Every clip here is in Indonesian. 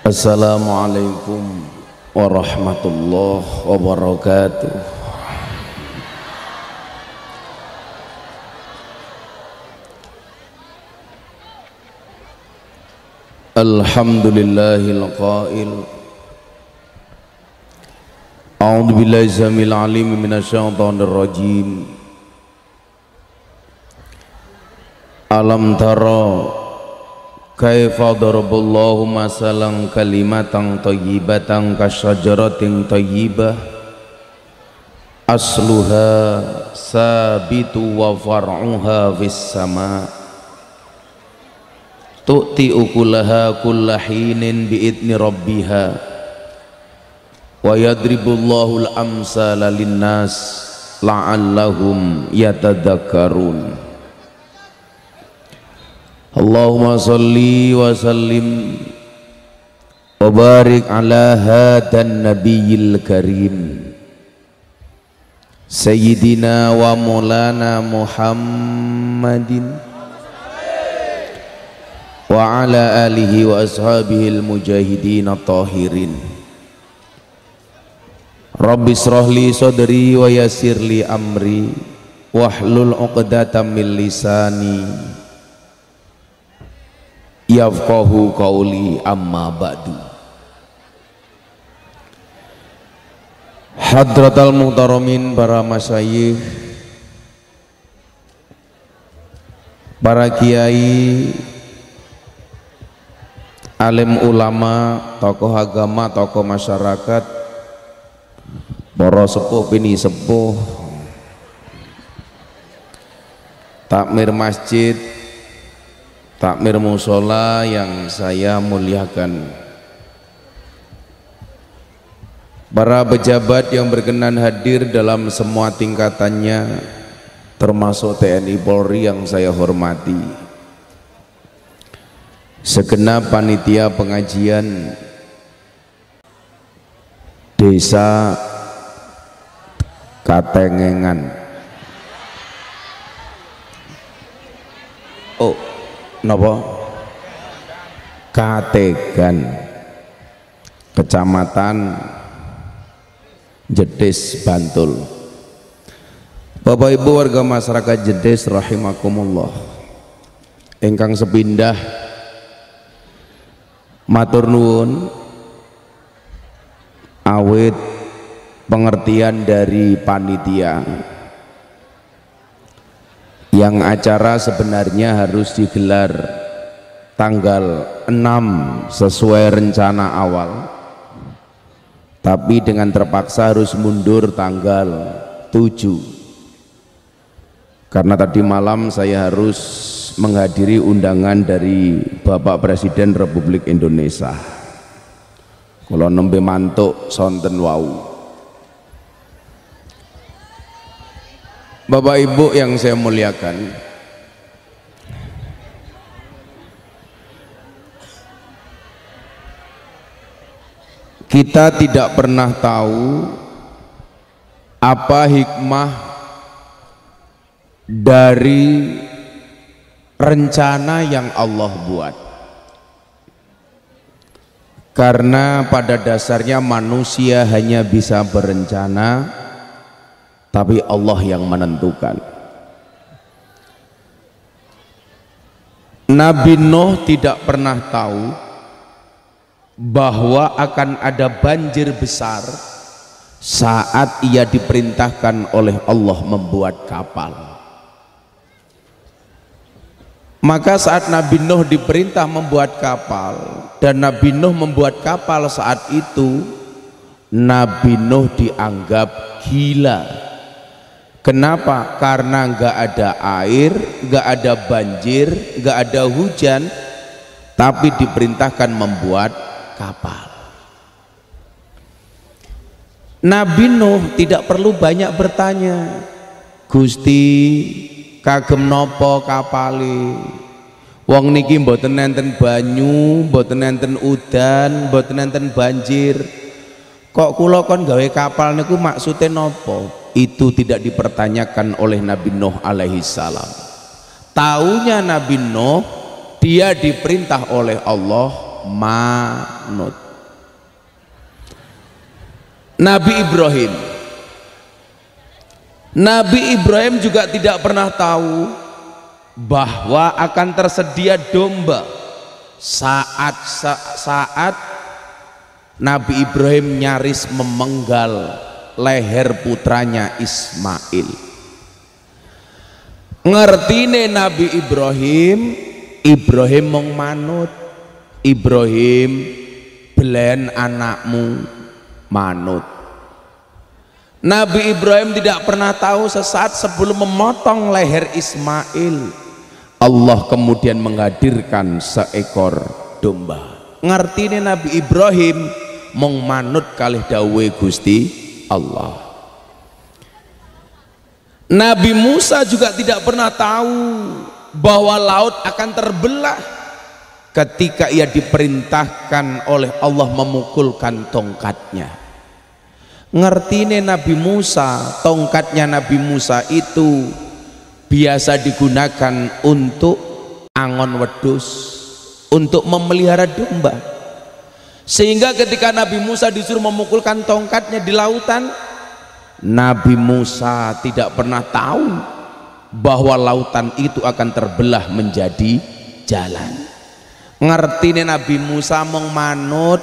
Assalamualaikum warahmatullahi wabarakatuh. Alhamdulillahil qail. A'udzu billahi samil alim minasyaitonir rajim. Alam tara kaifa daraballahu masalan kalimatan thayyibatan kasyajaratin thayyibah asluha sabitu wa far'uha fis sama. Tu'ti ukulaha kulla hinin bi'idni rabbiha. Wa yadribullahu al-amsala linnas la'allahum yatadakkarun Allahumma salli wa sallim wa barik ala hadan nabiyil karim. Sayyidina wa maulana Muhammadin wa ala alihi wa ashabihi al-mujahidin at-tahirin. Rabbi israhli sadri wa yassir li amri wahlul 'uqdatam min lisani yafqahu qawli amma ba'du. Hadratal muhtaramin para masyayikh para kiai alim ulama tokoh agama tokoh masyarakat para sepuh bini sepuh takmir masjid takmir musola yang saya muliakan. Para pejabat yang berkenan hadir dalam semua tingkatannya termasuk TNI Polri yang saya hormati. Segenap panitia pengajian desa Katengengan napa? Kategan Kecamatan Jedes Bantul. Bapak Ibu warga masyarakat Jedes rahimakumullah. Ingkang sepindah matur nuwun awit pengertian dari panitia yang acara sebenarnya harus digelar tanggal 6 sesuai rencana awal. Tapi dengan terpaksa harus mundur tanggal 7 karena tadi malam saya harus menghadiri undangan dari Bapak Presiden Republik Indonesia. Kalau nembe mantuk sonten wau Bapak Ibu yang saya muliakan. Kita tidak pernah tahu apa hikmah dari rencana yang Allah buat. Karena pada dasarnya manusia hanya bisa berencana tapi Allah yang menentukan. Nabi Nuh tidak pernah tahu bahwa akan ada banjir besar saat ia diperintahkan oleh Allah membuat kapal. Maka saat Nabi Nuh diperintah membuat kapal dan Nabi Nuh membuat kapal saat itu Nabi Nuh dianggap gila Kenapa? Karena nggak ada air, nggak ada banjir, nggak ada hujan, tapi diperintahkan membuat kapal. Nabi Nuh tidak perlu banyak bertanya. Gusti kagem nopo kapali. Wong niki mboten enten banyu, mboten enten udan, mboten enten banjir. Kok kula kon gawe kapal niku maksudnya nopo? Itu tidak dipertanyakan oleh Nabi Nuh alaihi salam. Taunya Nabi Nuh dia diperintah oleh Allah manut. Nabi Ibrahim. Nabi Ibrahim juga tidak pernah tahu bahwa akan tersedia domba saat saat Nabi Ibrahim nyaris memenggal leher putranya Ismail. Ngertine Nabi Ibrahim Ibrahim mong manut. Ibrahim belen anakmu manut. Nabi Ibrahim tidak pernah tahu sesaat sebelum memotong leher Ismail. Allah kemudian menghadirkan seekor domba. Ngerti ini Nabi Ibrahim mong manut kalih dawe Gusti Allah. Nabi Musa juga tidak pernah tahu bahwa laut akan terbelah ketika ia diperintahkan oleh Allah memukulkan tongkatnya. Ngertine Nabi Musa tongkatnya Nabi Musa itu biasa digunakan untuk angon wedus untuk memelihara domba sehingga ketika Nabi Musa disuruh memukulkan tongkatnya di lautan Nabi Musa tidak pernah tahu bahwa lautan itu akan terbelah menjadi jalan. Ngerti Nabi Musa mong manut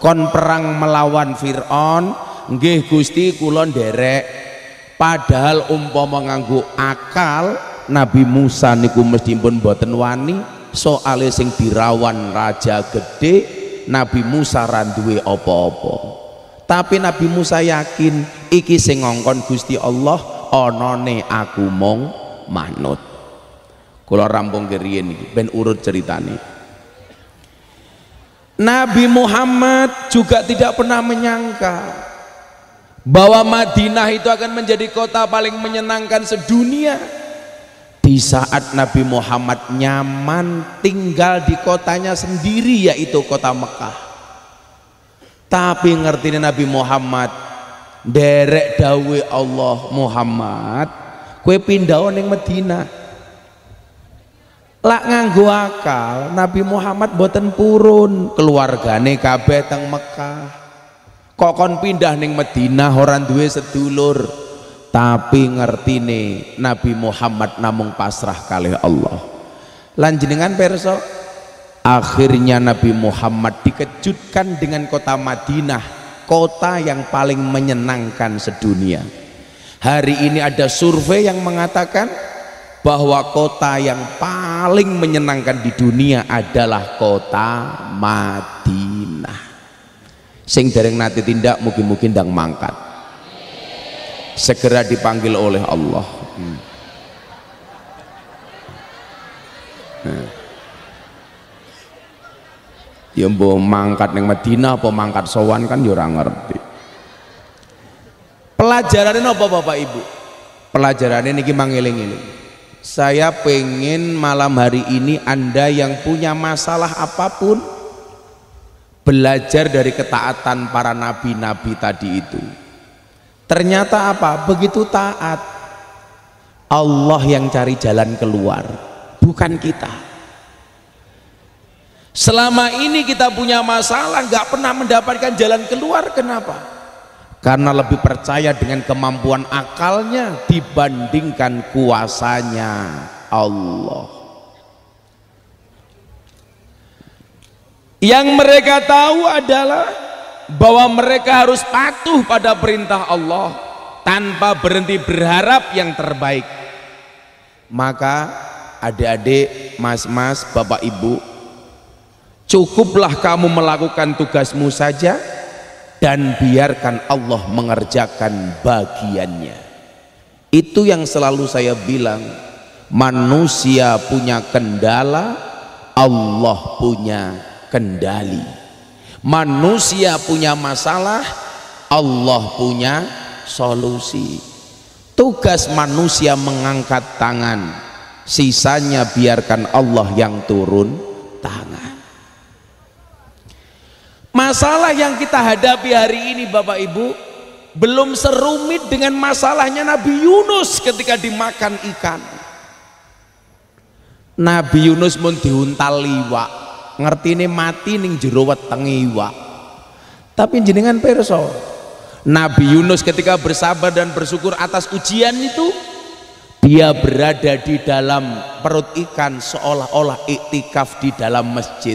kon perang melawan Fir'aun nggih Gusti kula nderek. Padahal umpama nganggo akal Nabi Musa niku mesti pun boten wani soale sing dirawan raja gede Nabi Musa randuwe apa-apa. Tapi Nabi Musa yakin iki sing ngongkon Gusti Allah onone aku mong manut. Kula rampung keriyen ben urut ceritane. Nabi Muhammad juga tidak pernah menyangka bahwa Madinah itu akan menjadi kota paling menyenangkan sedunia di saat Nabi Muhammad nyaman tinggal di kotanya sendiri yaitu kota Mekah. Tapi ngerti Nabi Muhammad derek dawe Allah Muhammad kue pindah yang Medina. Lak nganggo akal Nabi Muhammad boten purun. Keluargane kabeh teng Mekah. Kok kon pindah ning Madinah orang duwe sedulur tapi ngerti nih Nabi Muhammad namung pasrah kali Allah. Lanjenengan perso akhirnya Nabi Muhammad dikejutkan dengan kota Madinah kota yang paling menyenangkan sedunia. Hari ini ada survei yang mengatakan bahwa kota yang paling menyenangkan di dunia adalah kota Madinah. Sing dereng nate tindak mungkin-mungkin ndang mangkat segera dipanggil oleh Allah. Hmm. nah. ya mbok mangkat neng Madinah apa mangkat sowan kan ya ora ngerti. Pelajarannya apa Bapak Ibu? Pelajarannya niki mangiling-iling saya pengen malam hari ini Anda yang punya masalah apa pun belajar dari ketaatan para nabi-nabi tadi itu ternyata apa? Begitu taat. Allah yang cari jalan keluar bukan kita. Selama ini kita punya masalah nggak pernah mendapatkan jalan keluar kenapa? Karena lebih percaya dengan kemampuan akalnya dibandingkan kuasanya Allah. Yang mereka tahu adalah bahwa mereka harus patuh pada perintah Allah tanpa berhenti berharap yang terbaik. Maka adik-adik mas-mas bapak ibu cukuplah kamu melakukan tugasmu saja dan biarkan Allah mengerjakan bagiannya. Itu yang selalu saya bilang manusia punya kendala Allah punya kendali manusia punya masalah Allah punya solusi. Tugas manusia mengangkat tangan. Sisanya biarkan Allah yang turun tangan. Masalah yang kita hadapi hari ini Bapak Ibu belum serumit dengan masalahnya Nabi Yunus ketika dimakan ikan. Nabi Yunus pun diuntal liwak ngertine mati ning jero wetenge iwak tapi jenengan perso Nabi Yunus ketika bersabar dan bersyukur atas ujian itu dia berada di dalam perut ikan seolah-olah iktikaf di dalam masjid.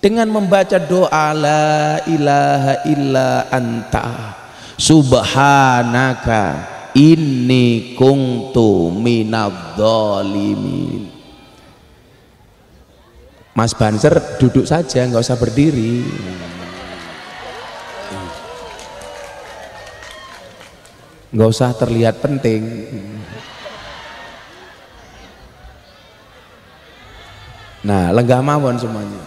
Dengan membaca doa la ilaha illa anta subhanaka inni kuntu minadzalimin Mas Banser duduk saja nggak usah berdiri. Nggak usah terlihat penting. Nah lenggah mawon semuanya.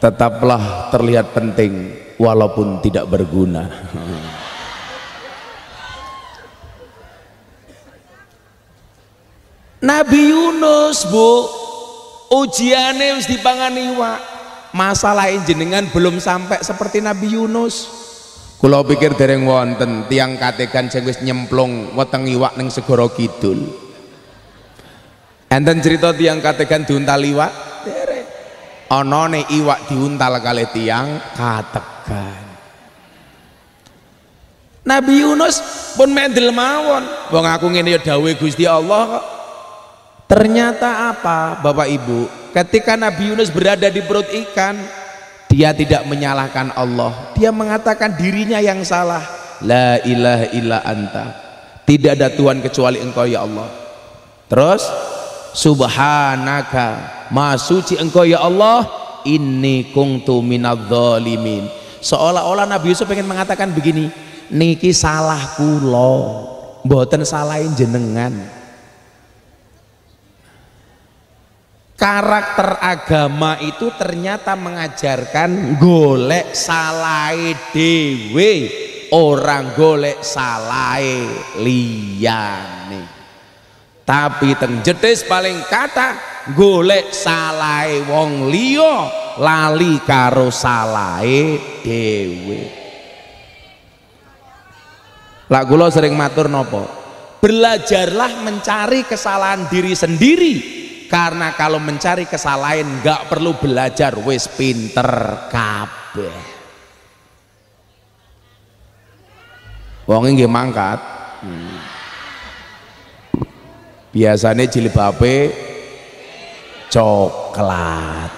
Tetaplah terlihat penting walaupun tidak berguna Nabi Yunus bu. Ujiannya harus dipangani wa masalah jenengan belum sampai seperti Nabi Yunus. Kalau pikir dereng wonten tiang katekan sing wis nyemplung weteng iwak ning segara kidul. Enten cerita tiang katekan diuntal iwak onone iwak diuntal kali tiang kategan. Nabi Yunus pun mendel mawon. Wong aku ngene ya dawuh Gusti Allah kok ternyata apa Bapak Ibu? Ketika Nabi Yunus berada di perut ikan dia tidak menyalahkan Allah. Dia mengatakan dirinya yang salah. La ilaha illa anta. Tidak ada Tuhan kecuali engkau ya Allah. Terus subhanaka maha suci engkau ya Allah inni kungtu minadzalimin seolah-olah Nabi Yusuf pengen mengatakan begini niki salah kulo. Mboten salahin jenengan karakter agama itu ternyata mengajarkan golek salai dewe orang golek salai liyane. Tapi teng paling kata golek salai wong liya lali karo salai dewe lah kula sering matur nopo belajarlah mencari kesalahan diri sendiri karena kalau mencari kesalahan nggak perlu belajar. Wis pinter kabeh. Wong nggih mangkat. Hmm. Biasanya jilbabe coklat.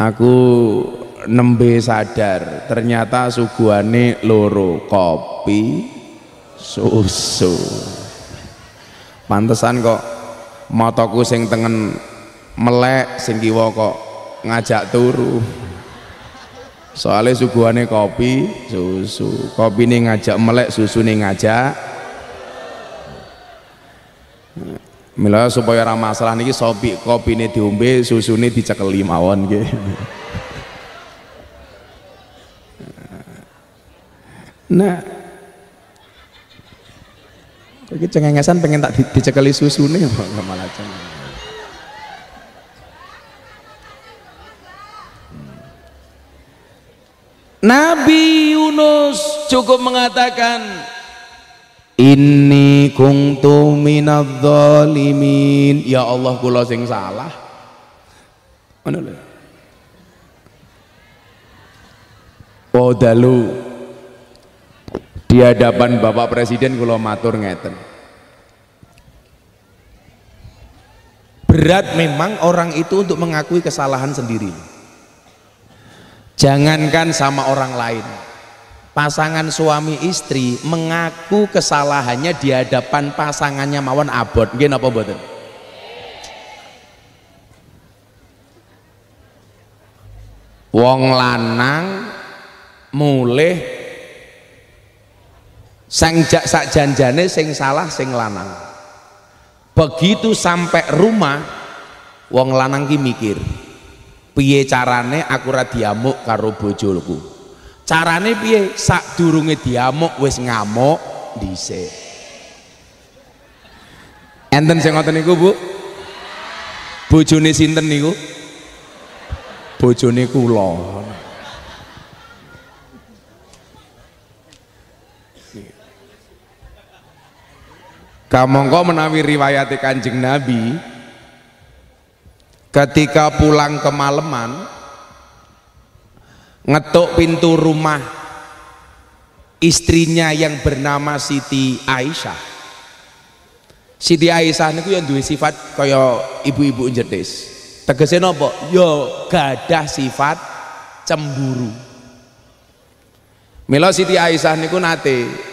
Aku nembe sadar ternyata suguhane loro kopi susu. Pantesan kok motoku sing tengen melek sing kiwa kok ngajak turu. Soalnya suguhannya kopi susu. Kopi ini ngajak melek susu ini ngajak. Mila supaya ramah masalah niki sopi kopi ini diombe susu ini dicekeli mawon gitu. Nah, iki cengengesan pengen tak dicekeli susu nih malah cengeng. Nabi Yunus cukup mengatakan Inni kuntu minadzalimin Ya Allah kula sing salah. Mana lho. Oh di hadapan Bapak Presiden kula matur ngeten. Berat memang orang itu untuk mengakui kesalahan sendiri. Jangankan sama orang lain. Pasangan suami istri mengaku kesalahannya di hadapan pasangannya mawon abot. Gini apa mboten? Wong lanang mulih sang jak sak janjane sing salah sing lanang. Begitu sampai rumah wong lanang ki mikir piye carane aku ora diamuk karo bojoku carane piye? Sak durunge diamuk wis ngamuk dhisik. Enten sing ngoten niku Bu? Bojone sinten niku? Bojone kula kamangka menawi riwayat Kanjeng Nabi ketika pulang kemalaman ngetuk pintu rumah istrinya yang bernama Siti Aisyah. Siti Aisyah niku yang duwe sifat kaya ibu-ibu jetis tegese napa? Yo gadah sifat cemburu. Mila Siti Aisyah niku nate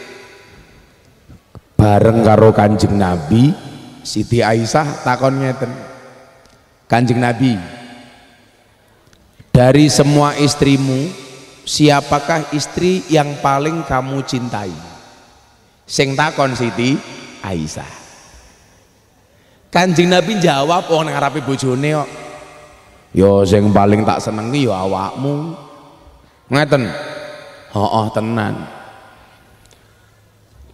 bareng karo Kanjeng Nabi Siti Aisyah takon ngeten. Kanjeng Nabi dari semua istrimu siapakah istri yang paling kamu cintai? Sing takon Siti Aisyah. Kanjeng Nabi jawab wong nang ngarepe bojone kok. Yo sing paling tak senengi yo awakmu. Ngeten. Oh, tenan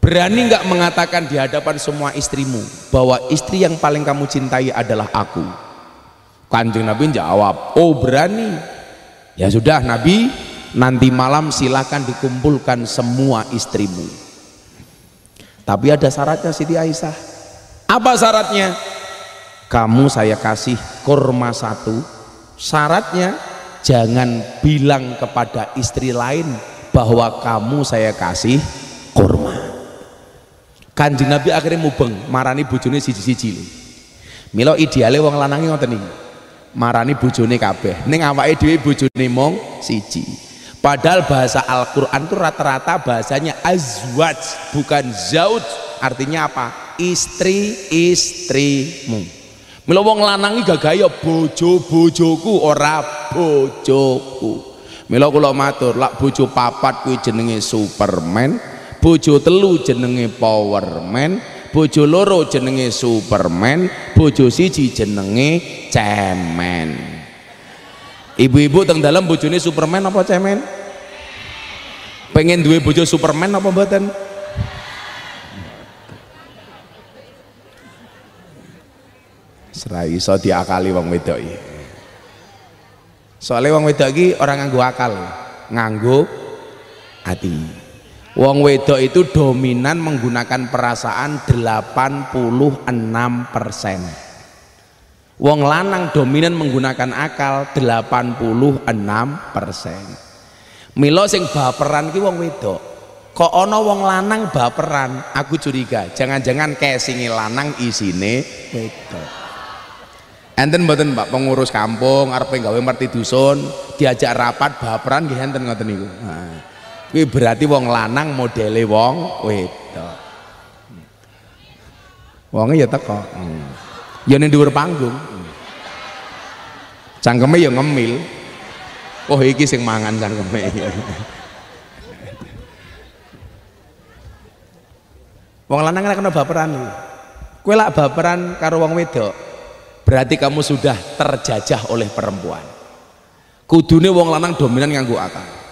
berani nggak mengatakan di hadapan semua istrimu bahwa istri yang paling kamu cintai adalah aku Kanjeng Nabi jawab, "Oh, berani." Ya sudah, Nabi, nanti malam silakan dikumpulkan semua istrimu. Tapi ada syaratnya Siti Aisyah. Apa syaratnya? Kamu saya kasih kurma satu. Syaratnya jangan bilang kepada istri lain bahwa kamu saya kasih kurma. Kanjeng Nabi akhirnya mubeng marani bojone siji-siji. Milo ideale wong lanange ngoten iki. Marani bojone kabeh. Ning awake dhewe bojone mong siji. Padahal bahasa Al-Qur'an itu rata-rata bahasanya azwaj bukan zauj artinya apa? Istri istrimu. Mila wong lanang iki gagaya bojo bojoku ora bojoku. Mila kula matur lak bojo papat kuwi jenenge superman bojo telu jenenge powerman bojo loro jenenge Superman bojo siji jenenge cemen. Ibu-ibu teng dalam bojone Superman apa cemen? Pengen duwe bojo Superman apa mboten? Serai iso diakali wong wedok soalnya wong wedok iki orang nganggo akal nganggo hati Wong wedok itu dominan menggunakan perasaan 86 persen. Wong lanang dominan menggunakan akal 86 persen. Milo sing baperan ki wong wedok. Kok ono wong lanang baperan? Aku curiga, jangan-jangan casingi lanang isine wedok. Enten mboten Mbak pengurus kampung arep gawe merti dusun, diajak rapat baperan nggih enten ngoten niku. Nah kuwi berarti wong lanang modele wong wedok. Wonge ya teko. Hmm. ya ning dhuwur panggung. Hmm. cangkeme ya ngemil. Oh iki sing mangan cangkeme. Wong lanang nek kena baperan kowe lak baperan karo wong wedok berarti kamu sudah terjajah oleh perempuan. Kudune wong lanang dominan nganggo akal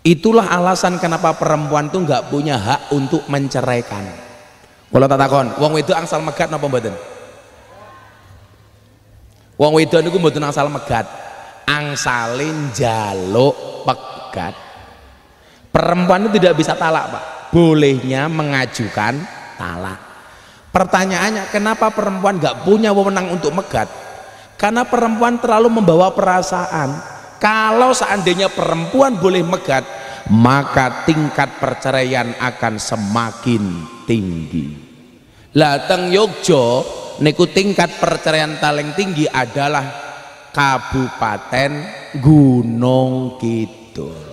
Itulah alasan kenapa perempuan tuh nggak punya hak untuk menceraikan. Kalau tak takon, wong wedok angsal megat napa mboten? Wong wedok niku mboten angsal megat, angsalin jaluk pegat. Perempuan itu tidak bisa talak, Pak. Bolehnya mengajukan talak. Pertanyaannya, kenapa perempuan nggak punya wewenang untuk megat? Karena perempuan terlalu membawa perasaan kalau seandainya perempuan boleh megat maka tingkat perceraian akan semakin tinggi. Lah teng Yogyo niku tingkat perceraian paling tinggi adalah Kabupaten Gunung Kidul.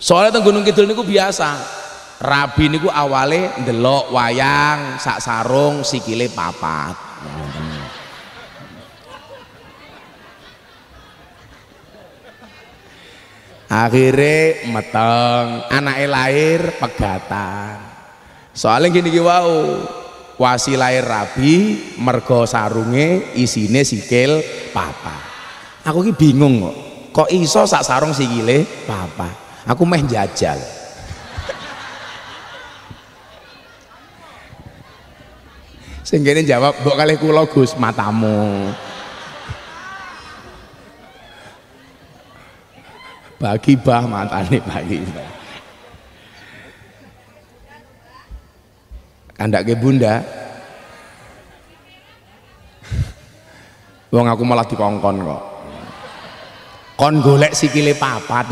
Soalnya teng Gunung Kidul niku biasa Rabi niku awale ndelok wayang sak sarung sikile papat akhirnya meteng anaknya lahir pegatan. Soalnya gini gini wow wasi lahir rabi mergo sarunge isine sikil papa. Aku ki bingung kok kok iso sak sarung sikile papa? Aku meh jajal sing jawab mbok kali kula Gus matamu bagi bah matane bagi bah ke bunda. Wong aku malah dikongkon kok. Kon golek sikile papat.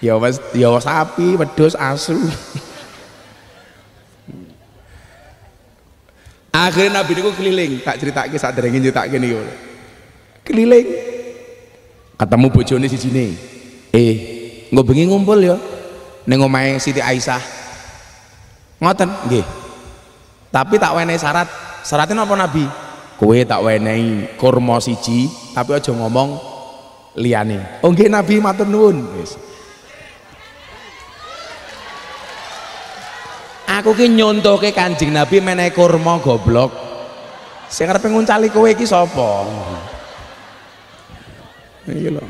Ya wes ya sapi wedhus asu. Akhirnya nabi niku keliling. Tak ceritake sak derenge ceritake niku. Keliling ketemu bojone sijine. Eh nggak bengi ngumpul ya ning omahe Siti Aisyah. Ngoten nggih. Tapi tak wenehi syarat. Syaratnya apa nabi? Kowe tak wenehi kurma siji tapi aja ngomong liyane. Oh nggih nabi matur nuwun. Wis. Aku ki nyontoke Kanjeng Nabi menehi kurma goblok. Sing arep nguncali kowe iki sapa iki lho.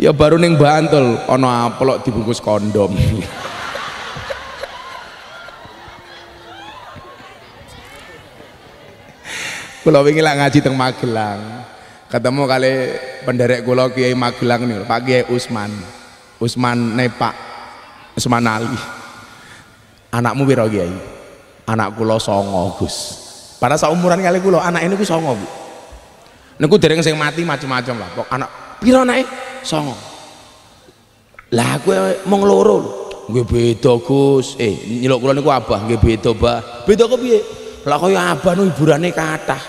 Ya baru ning Bantul ana aplok dibungkus kondom. Kula wingi lak ngaji teng Magelang. Ketemu kali penderek kula Kiai Magelang nih Pak Kiai Usman. Usman Nepak Usman Ali. Anakmu piro Kiai? Anak kula songo Gus. Pada seumuran kali kula anak ini ku songo Bu. Niku dereng sing mati macam-macam lah pok anak piro anake? Songo. Lah aku mau loro nggih beda Gus. Eh nyeluk kula niku abah nggih beda bah beda kok piye? Lah kaya abah nu hiburane kathah.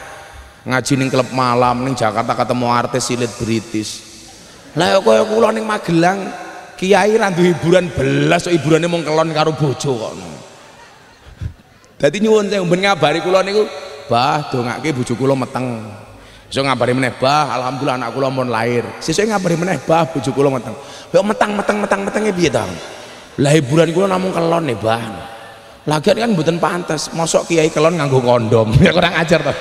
Ngaji ning klub malam ning Jakarta ketemu artis silit British. Lah kaya kula ning Magelang kiai randu hiburan belas hiburannya mau kelon karo bojo kok. Dadi nyuwun saya ben ngabari kula niku, Bah, dongake bojo kula meteng. Iso ngabari meneh, alhamdulillah anak kula mun lahir. Sesuk ngabari meneh, Bah, bojo kula meteng. Kok metang meteng metang metenge piye ta? Lah hiburan kula namung kelon nih, Bah. Lagian kan mboten pantes, mosok kiai kelon nganggo kondom. Ya kurang ajar to.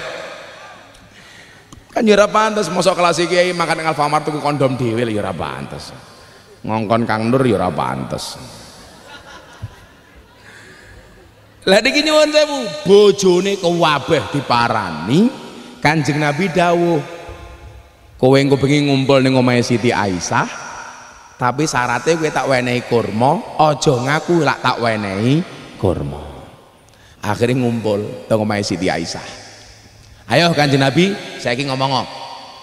Kan ya ora pantes mosok kelas kiai makan nang Alfamart tuku kondom dhewe ya ora pantes. Ngongkon Kang Nur ya ora pantes. Lah niki nyuwun sewu, bojone kewabeh diparani, Kanjeng Nabi dawuh, kowe engko bengi ngumpul ning omahe Siti Aisyah, tapi syaratnya kowe tak wenehi kurma, aja ngaku lak tak wenehi kurma. Akhirnya ngumpul teng omahe Siti Aisyah. Ayo Kanjeng Nabi, saiki ngomong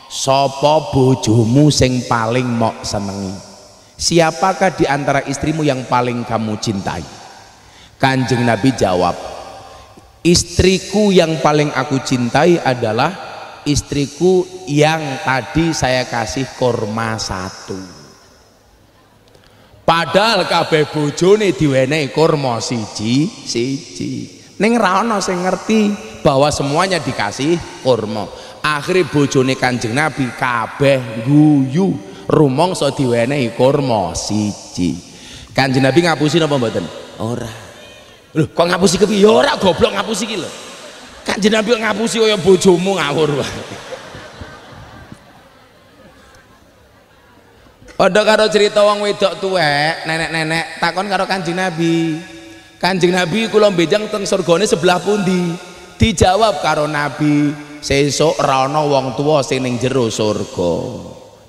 Sopo bojomu sing paling mok senengi? Siapakah di antara istrimu yang paling kamu cintai? Kanjeng Nabi jawab, istriku yang paling aku cintai adalah istriku yang tadi saya kasih korma satu. Padahal kabeh bojone diwenehi korma siji, siji. Ning ra ono sing ngerti bahwa semuanya dikasih korma. Akhirnya bojone Kanjeng Nabi kabeh guyu rumangsa diwenehi korma siji. Kanjeng Nabi ngapusi napa mboten? Ora. Lho, kok ngapusi kepiye? Ya ora goblok ngapusi iki lho. Kanjeng Nabi ngapusi kaya bojomu ngawur wae. Padha karo cerita wong wedok tuwek, nenek-nenek takon karo Kanjeng Nabi. Kanjeng Nabi kula benjang teng surgane sebelah pundi? Dijawab karo Nabi, sesuk ora ana wong tuwa sing ning jero surga.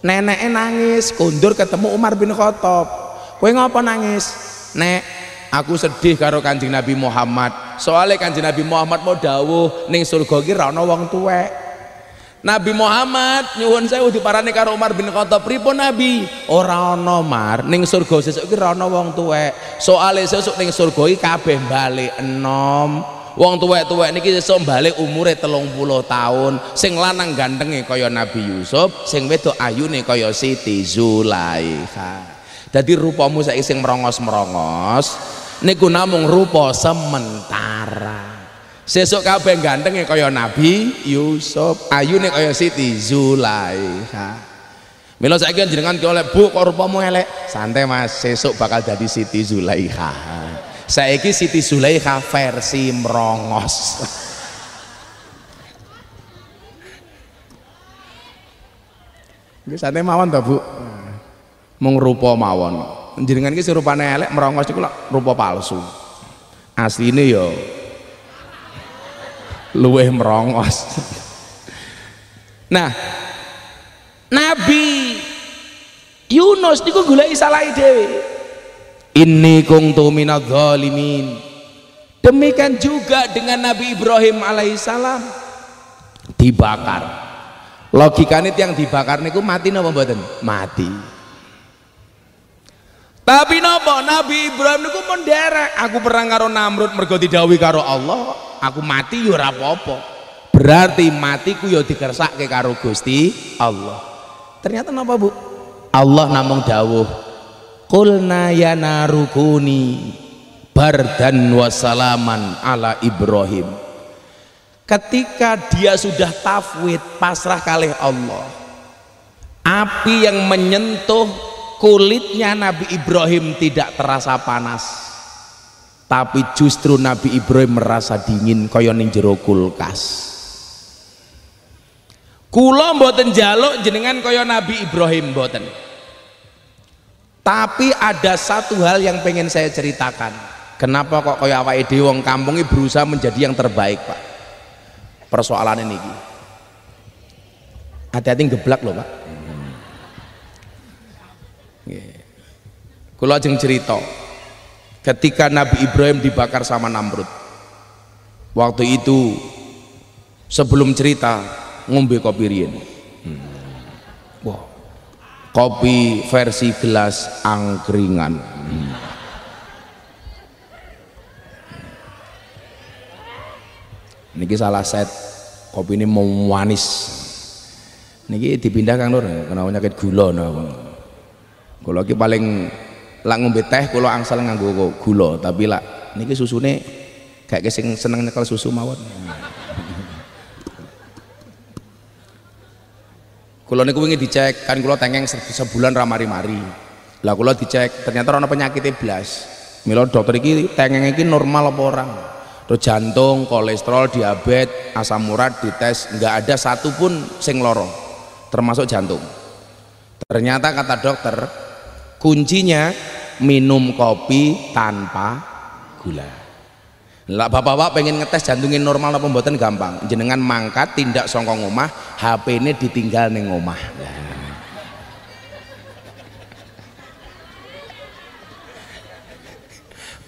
Neneke nangis, kondur ketemu Umar bin Khattab. Kowe ngapa nangis? Nek, aku sedih karo kanjeng Nabi Muhammad. Soalnya kanjeng Nabi Muhammad mau dawuh ning surga ki ra ana wong tuwek. Nabi Muhammad nyuwun sewu diparani karo Umar bin Khattab pripun Nabi? Ora ana Mar. Ning surga sesuk ki ana wong tuwek. Soalnya sesuk ning surga iki kabeh balik enom. Wong tuwek-tuwek niki sesuk balik umure telung puluh tahun. Sing lanang gantenge kaya Nabi Yusuf sing wedok ayune kaya Siti Zulaikha. Jadi rupamu saya sing merongos-merongos niku namung rupa sementara. Sesuk kabeh ganteng kaya Nabi Yusuf. Ayune kaya Siti Zulaiha Mila saiki jenengan ki oleh Bu kok rupamu elek? Santai Mas. Sesuk bakal jadi Siti Zulaiha saiki Siti Zulaiha versi merongos santai mawon to Bu? Mung rupa mawon jenengan ki rupane elek merongos niku rupa palsu. Asline ya luweh merongos. Nah Nabi Yunus niku goleki salah dhewe. Inni kuntu minadh dhalimin. Demikian juga dengan Nabi Ibrahim alaihissalam dibakar. Logikanya yang dibakar niku mati napa mboten? Mati tapi napa Nabi Ibrahim niku menderek aku perang karo Namrud mergo didhawuhi karo Allah. Aku mati yo ora apa-apa. Berarti matiku yo dikersake karo Gusti Allah. Ternyata napa Bu? Allah namung dawuh qulna ya narukuni bardan wasalaman ala Ibrahim. Ketika dia sudah tafwid pasrah kalih Allah api yang menyentuh kulitnya Nabi Ibrahim tidak terasa panas tapi justru Nabi Ibrahim merasa dingin kaya ning jero kulkas. Kula mboten jaluk jenengan kaya Nabi Ibrahim mboten. Tapi ada satu hal yang pengen saya ceritakan. Kenapa kok kaya awake dhewe wong kampung berusaha menjadi yang terbaik Pak? Persoalan ini hati-hati geblak loh Pak Kula ajeng cerita ketika Nabi Ibrahim dibakar sama Namrud waktu itu sebelum cerita ngombe kopi rien hmm. wow. kopi versi gelas angkringan hmm. niki salah set kopi ini mau manis niki dipindah Kang Nur kena penyakit gula nah. Kalau lagi paling lah ngombe kula angsal nganggo gula tapi lah niki susune kayak sing seneng nyekel susu mawon. Kula niku wingi dicek kan kula tengeng sebulan ramari-mari lah kula dicek ternyata ana penyakit blas. Mila dokter iki tengeng iki normal apa orang terus jantung kolesterol diabetes asam urat dites nggak ada satupun sing loro termasuk jantung. Ternyata kata dokter kuncinya minum kopi tanpa gula. Lah bapak-bapak pengen ngetes jantungin normal apa mboten? Gampang. Jenengan mangkat tindak songkong omah HP ini ditinggal neng omah.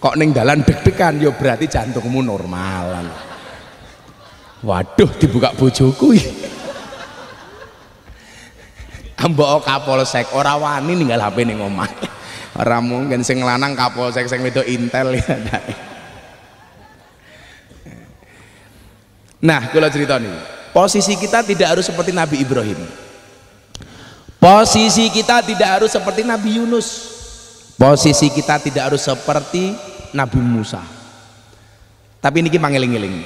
Kok neng dalan deg-degan? Ya berarti jantungmu normal. Waduh dibuka bojoku ambok kapolsek. Ora wani ninggal HP ning omah. Ora mungkin sing lanang kapolsek sing wedok intel ya nah kula cerita nih posisi kita tidak harus seperti Nabi Ibrahim. Posisi kita tidak harus seperti Nabi Yunus. Posisi kita tidak harus seperti Nabi Musa. Tapi ini mangeling-eling.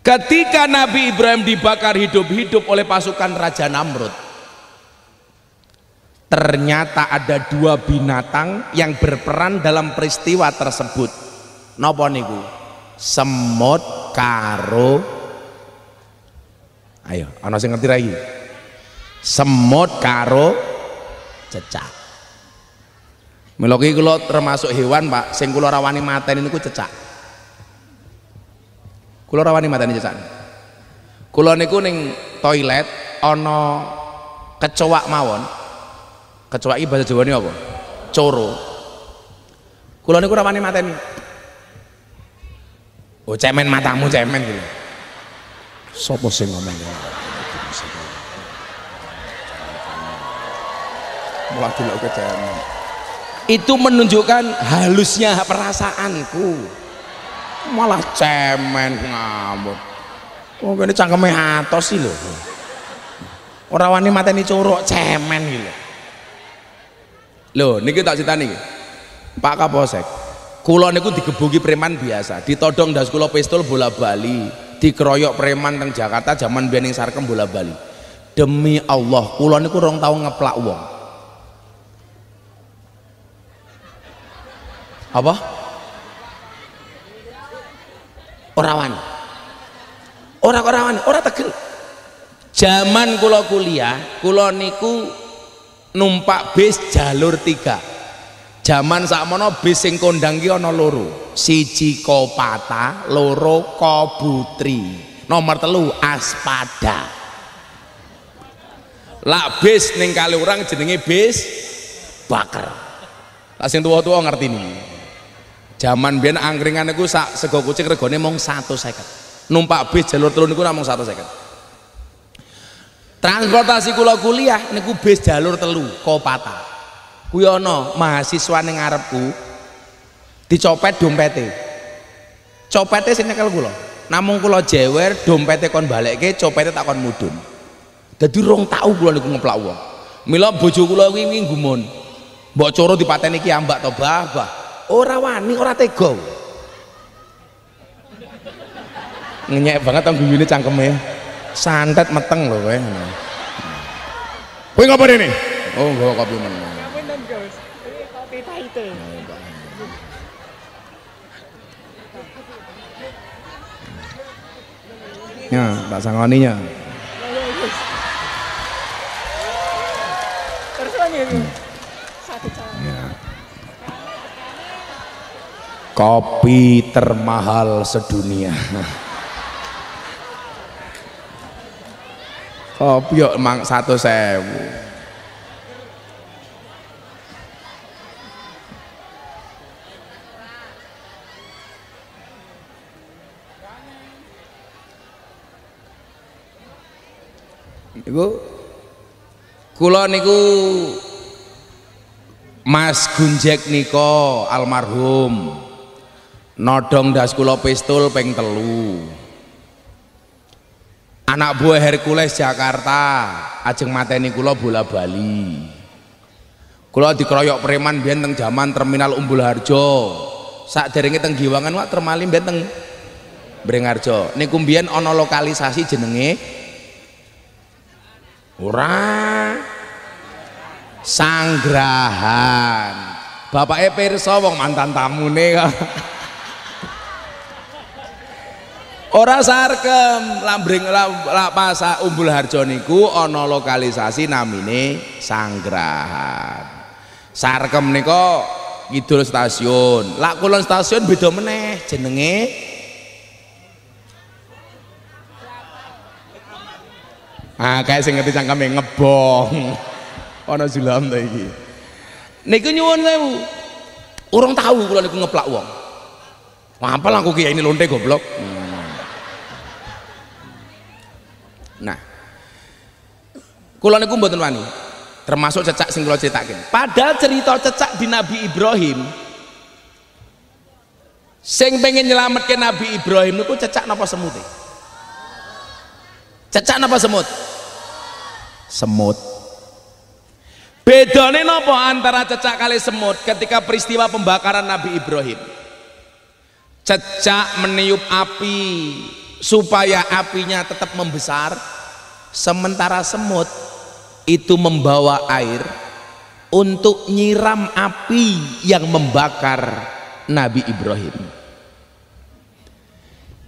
Ketika Nabi Ibrahim dibakar hidup-hidup oleh pasukan Raja Namrud ternyata ada dua binatang yang berperan dalam peristiwa tersebut. Nopo niku? Semut karo ayo ana sing ngerti lagi semut karo cecak. Mila iki kula termasuk hewan, Pak, sing kula rawani mateni niku cecak. Kula rawani mateni cecak. Kula niku ning toilet ana kecoak mawon, kecoa iki bahasa Jawane apa? Coro. Kula niku rawani mateni. Oh, cemen matamu cemen gitu. Sopo sing ngomong ya? Mulai cemen. Itu menunjukkan halusnya perasaanku. Malah cemen ngamuk. Oh, ini cangkeme atos sih lho. Ora wani mateni corok cemen gitu loh niki tak cerita nih Pak Kapolsek kulo niku digebuki preman biasa ditodong das kulo pistol bola bali dikeroyok preman teng Jakarta zaman bianing sarkem bola bali demi Allah kulo niku rong tau ngeplak wong. Apa? Orawan orang orawan orang tegel. Zaman kulo kuliah kulo niku numpak bis jalur tiga. Zaman sakmono bis sing kondang ki ana loro. Siji kopata loro kobutri. Nomor telu aspada. Lak bis ning kali orang jenenge bis bakar lah sing tua-tua ngerti nih Zaman biyen angkringan niku sak sego kucing regane mung 150. Numpak bis jalur telu niku namung 150. Transportasi kula kuliah niku bis jalur telu Kopata. Kuwi ana mahasiswa ning ngarepku dicopet dompete. Copete sing nyekel kula. Namung kula jewer dompete kon balekke, copete tak kon mudun. Dadi rong tau kula niku ngeplak wong. Mila bojo kula kuwi gumun. Mbok coro dipateni ki ambak to, Bah, Bah. Ora wani, ora tega. Ngenyek banget tong guyune cangkeme. Santet meteng lho kowe. Kowe ngopo rene? Oh, nggawa kopi. Ini kopi pahite. Ya, tak sangoninya. Ayo Gus. Terus. Satu. Ya. Kopi termahal sedunia. Kopi yuk emang satu sewu. Iku kula niku Mas Gunjek niko almarhum nodong das kula pistol peng telu anak buah Hercules Jakarta. Ajeng mateni kula bola Bali kula dikeroyok preman biyen teng terminal Umbul Harjo. Sak derenge teng Giwangan wak termali biyen teng Brengarjo niku ana lokalisasi jenenge ora. Sanggrahan bapaknya pirsa wong mantan tamune. kok ora sarkem lambring la, la pasa umbul harjo niku ana lokalisasi namine sanggrahan sarkem niku kidul stasiun lak kulon stasiun beda meneh jenenge Ah, kayak sing ngerti cangkeme ngebong. Ana julam ta iki. Niku nyuwun sewu. Urung tahu kula niku ngeplak wong. Mampal aku kiai ini lonte goblok. Hmm. Nah. Kula niku mboten wani. Termasuk cecak sing kula critakaken. Padahal cerita cecak di Nabi Ibrahim sing pengen nyelametke Nabi Ibrahim niku cecak napa semut? Cecak napa semut? Semut. Bedane napa antara cecak kali semut ketika peristiwa pembakaran Nabi Ibrahim? Cecak meniup api supaya apinya tetap membesar, sementara semut itu membawa air untuk nyiram api yang membakar Nabi Ibrahim.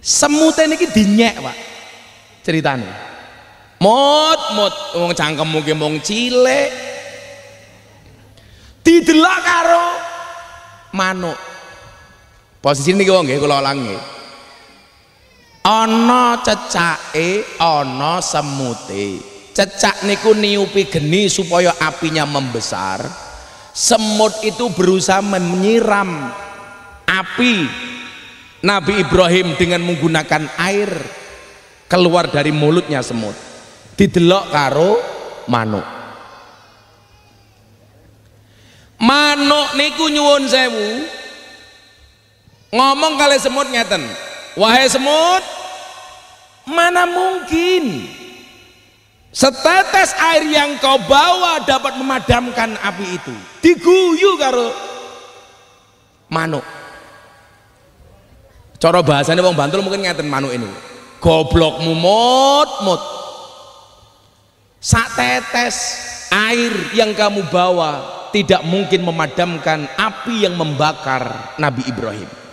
Semut ini dinyek, Pak. Ceritanya. Mot mot wong cangkem mungkin wong cilik. Didelok karo manuk. Posisi niki wong nggih kula ulangi. Ana cecake, ana semute. Cecak niku niupi geni supaya apinya membesar. Semut itu berusaha menyiram api Nabi Ibrahim dengan menggunakan air keluar dari mulutnya semut didelok karo manuk manuk niku nyuwun sewu ngomong kali semut ngeten wahai semut mana mungkin setetes air yang kau bawa dapat memadamkan api itu? Diguyu karo manuk. Cara bahasanya wong Bantul mungkin ngeten manuk ini. Goblokmu mut mut. Sak tetes air yang kamu bawa tidak mungkin memadamkan api yang membakar Nabi Ibrahim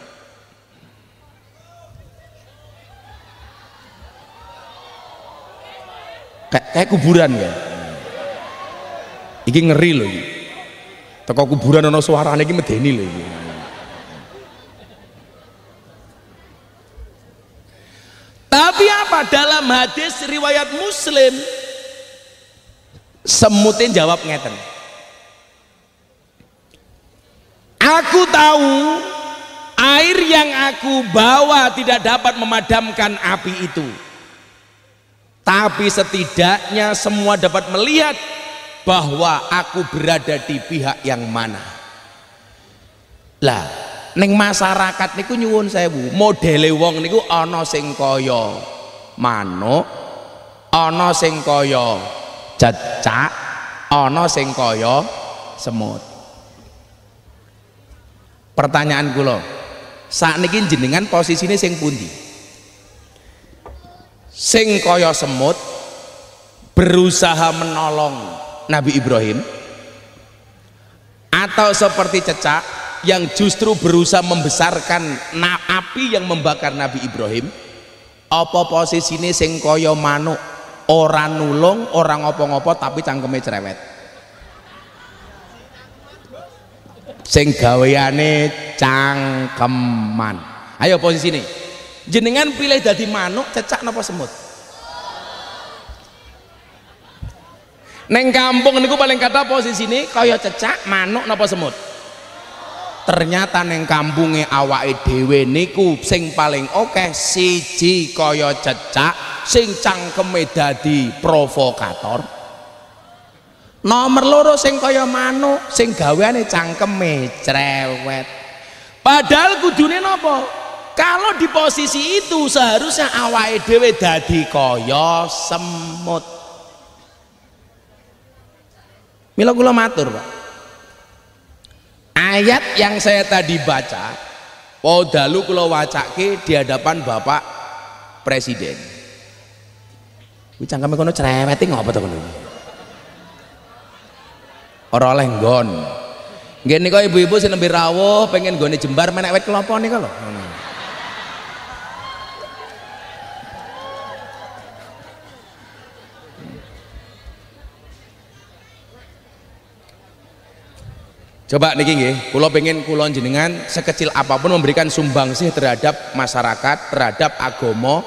kayak, kayak kuburan ya. Iki ngeri loh iki. Teko kuburan ana suarane iki medeni loh Tapi apa dalam hadis riwayat Muslim? Semutin jawab ngeten. Aku tahu air yang aku bawa tidak dapat memadamkan api itu tapi setidaknya semua dapat melihat bahwa aku berada di pihak yang mana. Lah neng masyarakat niku nyuwun sewu modele wong niku ana sing kaya manuk ana sing kaya cecak ana sing kaya semut. Pertanyaan kula saat niki jenengan posisinya sing pundi sing kaya semut berusaha menolong Nabi Ibrahim. Atau seperti cecak yang justru berusaha membesarkan api yang membakar Nabi Ibrahim. Apa posisinya sing kaya manuk orang nulung orang ngopo-ngopo tapi cangkeme cerewet. Sing gaweane cangkeman. Ayo posisi ini jenengan pilih jadi manuk cecak napa semut? Neng kampung niku paling kata posisi ini kaya cecak manuk napa semut? Ternyata neng kampungnya awake dhewe niku sing paling oke siji kaya cecak sing cangkeme dadi provokator. Nomor loro sing kaya manuk sing gaweane cangkeme cerewet. Padahal kudune nopo kalau di posisi itu seharusnya awake dhewe dadi kaya semut. Mila kula matur Pak. Ayat yang saya tadi baca oh dalu kula wacake di hadapan Bapak Presiden. Kuwi cangkeme kono cerewete ngopo to kono ora oleh nggon. Nggih nika ibu-ibu sing nembe rawuh pengen gone jembar menek wit kelapa nika lho Coba niki nggih, kula pengen kula jenengan sekecil apa pun memberikan sumbangsih terhadap masyarakat, terhadap agama,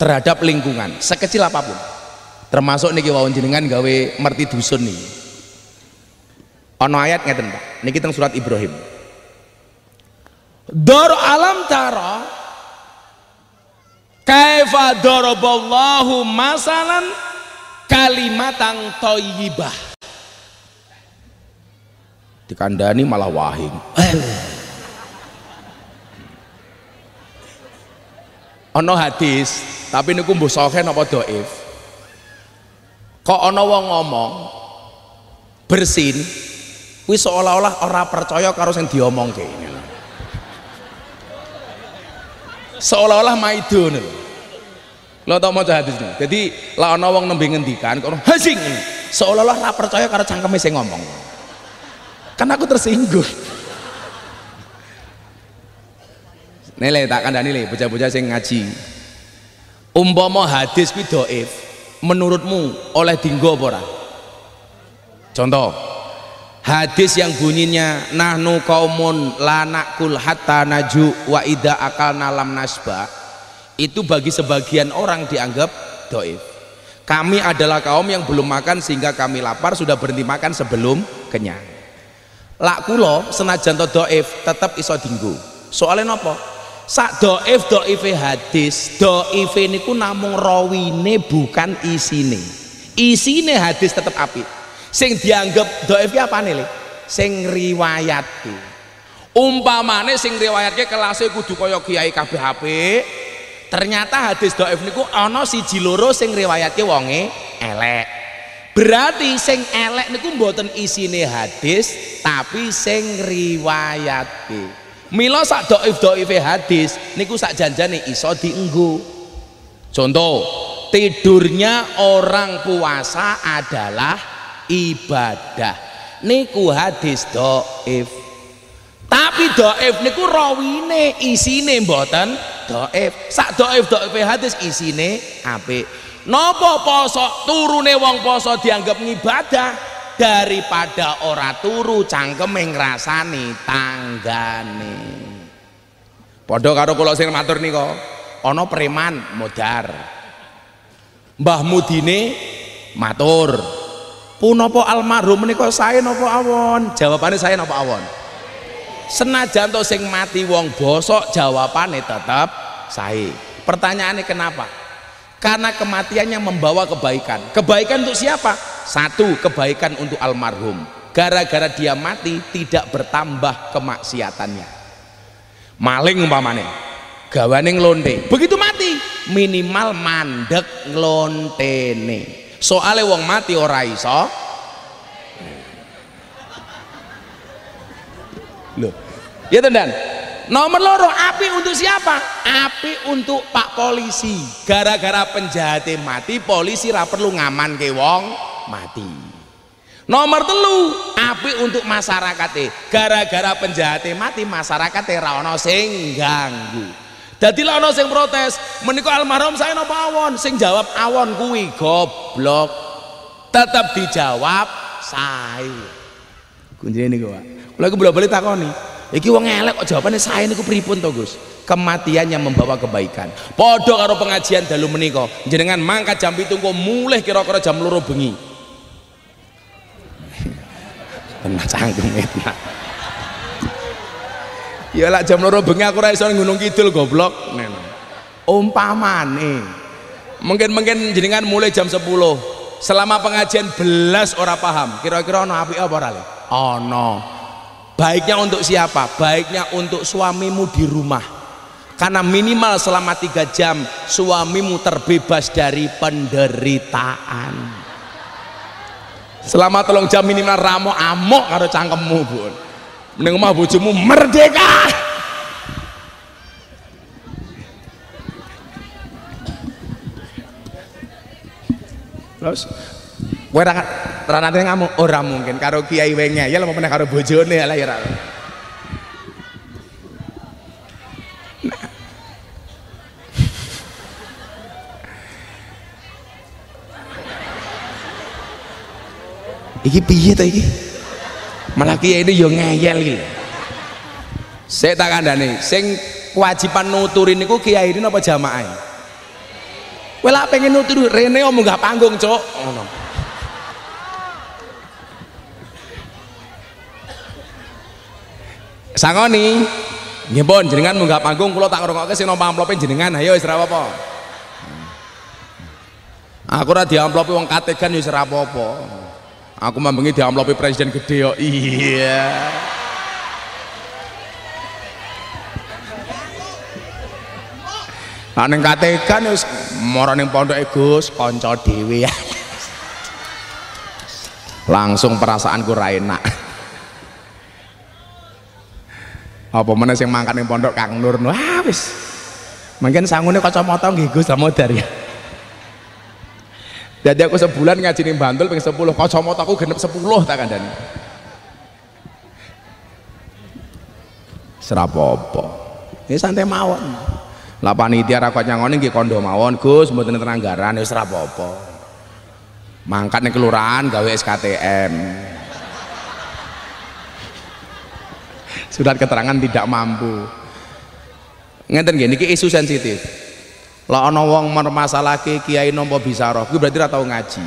terhadap lingkungan, sekecil apa pun. Termasuk niki wawon jenengan gawe merti dusun nih. Ono ayat ngeten Pak. Niki teng surat Ibrahim. Dor alam tara kaifa daraballahu masalan kalimatan thayyibah dikandani malah wahing. Ono hadis tapi niku mbuh sohen apa doif kok ono wong ngomong bersin kuwi seolah-olah ora percaya karo sing diomongke seolah-olah maidun lo tau mau hadis ini jadi lah ono wong nembe ngendikan kok hasing seolah-olah ora percaya karo cangkeme sing ngomong kan aku tersinggung. Nilai tak kandani nilai bocah-bocah sing ngaji. Umpama hadis kuwi dhaif menurutmu oleh dinggo apa ora? Contoh. Hadis yang bunyinya nahnu kaumun lanakul hatta naju wa ida akal nalam nasba itu bagi sebagian orang dianggap doif kami adalah kaum yang belum makan sehingga kami lapar sudah berhenti makan sebelum kenyang lak kulo senajan to doif tetap iso dinggo. Soalnya nopo sak doif doife hadis doife niku namung rawine bukan isine. Isine hadis tetap api sing dianggap doif apa nih sing riwayat umpamane sing riwayatke kelasnya kudu kaya kiai KBHP ternyata hadis doif niku ana siji loro sing riwayatke wonge elek berarti sing elek niku mboten isine hadis tapi sing riwayatke. Mila sak dhaif dhaife hadis niku sak janjane iso dienggo. Contoh tidurnya orang puasa adalah ibadah. Niku hadis dhaif tapi dhaif niku rawine isine mboten dhaif sak dhaif dhaife hadis isine apik nopo poso turune wong poso dianggap ngibadah? Daripada ora turu cangkeme ngrasani tanggane. Padha karo kula sing matur nika ana preman modar. Mbah Mudine matur. Punapa almarhum menika sae napa awon? Jawabane sae napa awon? Senajan to sing mati wong bosok jawabannya tetap sae. Pertanyaannya kenapa karena kematiannya membawa kebaikan. Kebaikan untuk siapa? Satu kebaikan untuk almarhum. Gara-gara dia mati tidak bertambah kemaksiatannya. Maling umpamane. Gawane nglonte begitu mati minimal mandek nglontene soalnya wong mati ora iso. Loh ya tendan nomor loro api untuk siapa? Api untuk pak polisi. Gara-gara penjahat mati polisi ra perlu ngaman ke wong mati. Nomor telu api untuk masyarakat gara-gara penjahat mati masyarakat ra ono sing ganggu. Jadi lah ono sing protes menikah almarhum saya nopo awon? Sing jawab awon kuwi goblok. Tetap dijawab saya kuncinya ini gua kalau aku bolak-balik takoni iki wong elek kok jawabannya saya niku pripun to Gus? Kematian yang membawa kebaikan. Podo karo pengajian dalu menika jenengan mangkat jam itu kok mulai kira-kira jam loro bengi. Tenang canggung enak ya lah jam loro bengi aku ora iso gunung kidul goblok. Umpamane. Mungkin mungkin jenengan mulai jam 10 selama pengajian belas orang paham. Kira-kira ono api apa ora ono baiknya untuk siapa? Baiknya untuk suamimu di rumah. Karena minimal selama tiga jam suamimu terbebas dari penderitaan. Selama tolong jam minimal ramo amok karo cangkemmu bun. Mending omah bojomu merdeka! Terus kowe ra ra nate ngamuk ora mungkin. Karo kiai wenge ya mau pernah karo bojone lah ya ra. Iki piye to iki? Malah kiai ini yo ngeyel iki saya tak kandani sing kewajiban nuturin niku kiai ini apa jamaah kowe lak pengen nuturi? Rene omong gak panggung ngono sangoni. Pun. Jenengan munggah panggung kula tak ngrungokke sing nampa amplope jenengan. Ayo wis ora apa-apa. Aku ora diamplopi wong kategan ya wis ora apa-apa. Aku mambengi diamplopi presiden gede yo. Iya. Nah, ning kategan wis mara ning pondoke Gus kanca dhewe. Ya. Langsung perasaanku ra enak. Apa mana yang mangkat ning pondok Kang Nur? Wah wis. Mungkin sangune kacamata nggih Gus Damodar ya. Jadi aku sebulan ngaji ning Bantul ping 10 kacamata aku genep 10 tak kandhani. Serapopo ini santai mawon. Lah panitia kok nyangone nggih kondo mawon Gus mboten enten anggaran wis rapopo mangkat ning kelurahan gawe SKTM surat keterangan tidak mampu. Ngeten gini ini isu sensitif. Lah ana wong mermasalahke kiai nampa bisa roh kuwi berarti ora tau ngaji.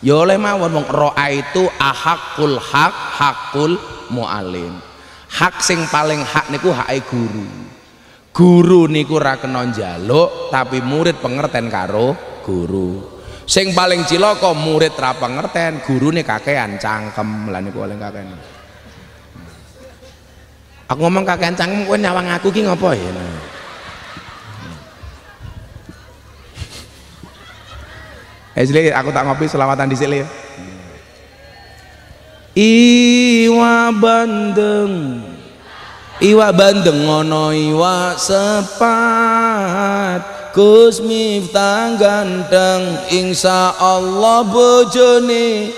Ya oleh mawon wong roa itu ahakul hak hakul mualim. Hak sing paling hak niku hake guru. Guru niku ora kena tapi murid pengertian karo guru. Sing paling cilaka murid ra pengertian gurune kakean cangkem. Lah niku paling kakean aku ngomong kakek cangkem kowe nyawang aku ki ngopo ya? Eh, aku tak ngopi selamatan di sini ya. Iwa bandeng. Iwa bandeng ngono iwa sepat. Gus Miftah ganteng Insya Allah bojone.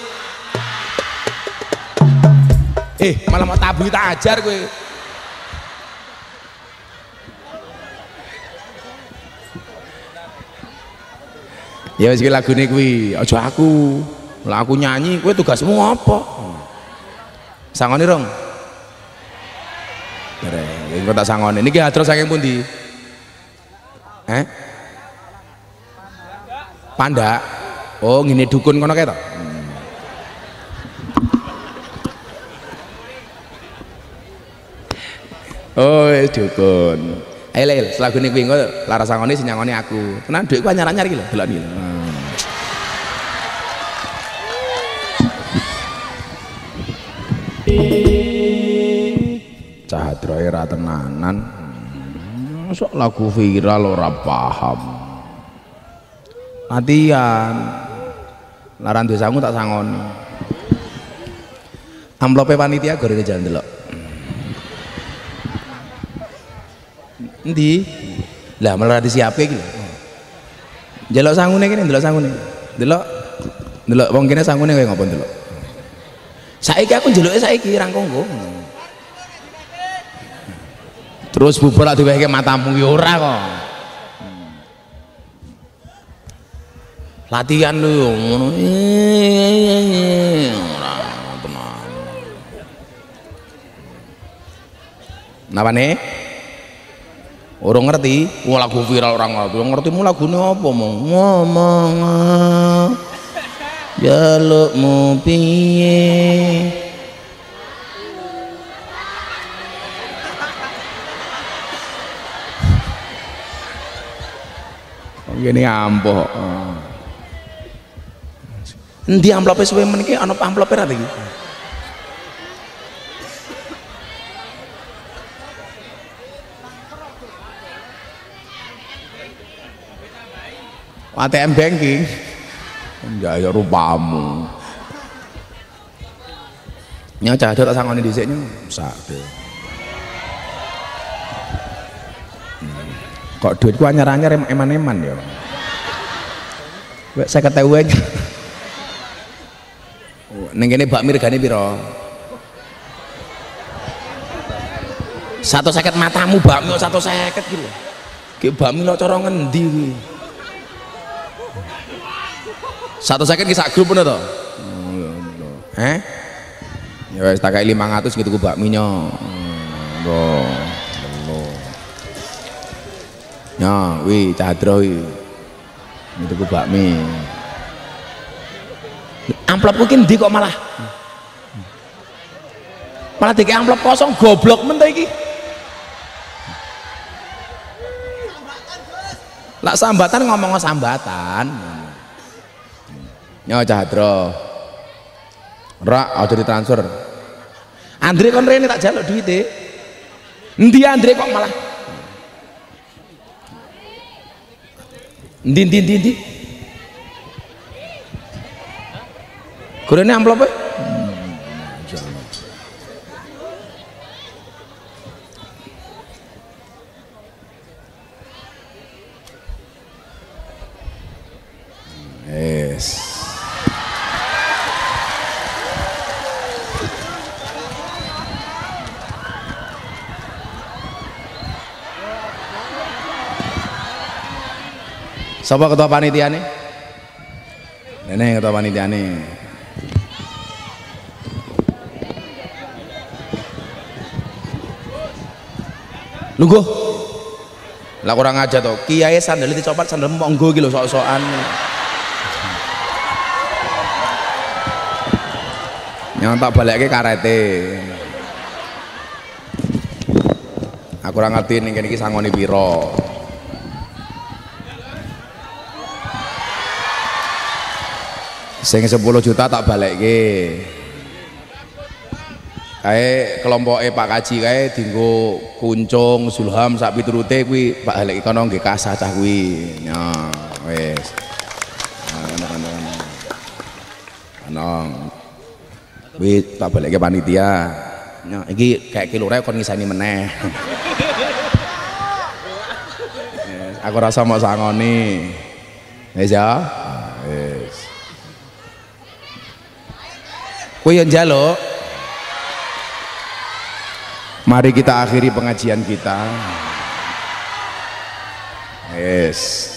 Eh malah mau tabu tak ajar gue ya wis lagune kuwi aja aku. Lah aku nyanyi kowe tugasmu apa? Sangone rong Bareng, engko tak sangone niki hadros saking pundi? Eh panda oh ngene dukun kono kae to? Oh wis dukun ayo lel selagu ini kuwi engko laras sangone sing nyangoni aku. Tenan dhuwitku anyar-anyar iki lho. Delok iki Hmm. Cahadroe ra tenanan. Hmm, sok lagu viral ora paham. Latihan. Laran dosamu tak sangoni. Amplope panitia goreng jalan delok endi? Lah malah disiapke iki lho. Delok sangune kene delok sangune. Delok delok wong kene sangune kaya ngopo delok saiki aku njeluke saiki rang konggo. Terus bubur lak diwehke matamu ya ora kok. Latihan lu ngono. Ora tenan napa nih Orang ngerti, wah lagu viral orang ngerti. Yang ngerti mu lagune apa mau ngomong jalukmu piye Gini ampuh. Endi amplope suwe meniki ana amplope ra iki? ATM banking. Ya ya rupamu. Nya cadot tak sangoni dhisik nyu. Sade. Kok duitku anyar-anyar em- eman-eman ya. Wek 50.000 aja. Ning kene bakmi regane pira? Satu seket matamu bakmi satu seket gitu. Ki bakmi lo cara ngendi kuwi? Satu seket ki sak grup ngono to? Eh? Ya wis tak 500 gitu ku bakminya. Lho. Lho. Ya, wi cadro wi. Itu ku bakmi. Amplopku ki ndi kok malah? Malah dikek amplop kosong goblok men ta iki. Lah sambatan ngomong sambatan. Nyo Cahadro. Rak aja ditransfer. Andre kon rene tak jaluk duite. Endi Andre kok malah Endi endi endi. Kurene amplope? Yes. Sapa ketua panitiane? Nenek ketua panitiane. Lungguh. Lah kurang aja to. Kiai sandal dicopot sandal monggo iki lho sok-sokan. Yang tak balikke karete. Aku ora ngerti ning kene iki sangone pira. Sing 10 juta tak balikke. Kae kelompoke Pak Kaji kae dinggo kuncung, Zulham sak piturute kuwi Pak balik kono nggih kasah cah kuwi. Ya, wis. Nah, kono. Ana. Kuwi tak balikke panitia. Ya, iki kayak kilo rek kon ngisani meneh. Aku rasa mau sangoni. Wis ya. Ah, Wis. Kuwi yo njaluk Mari kita akhiri pengajian kita. Yes.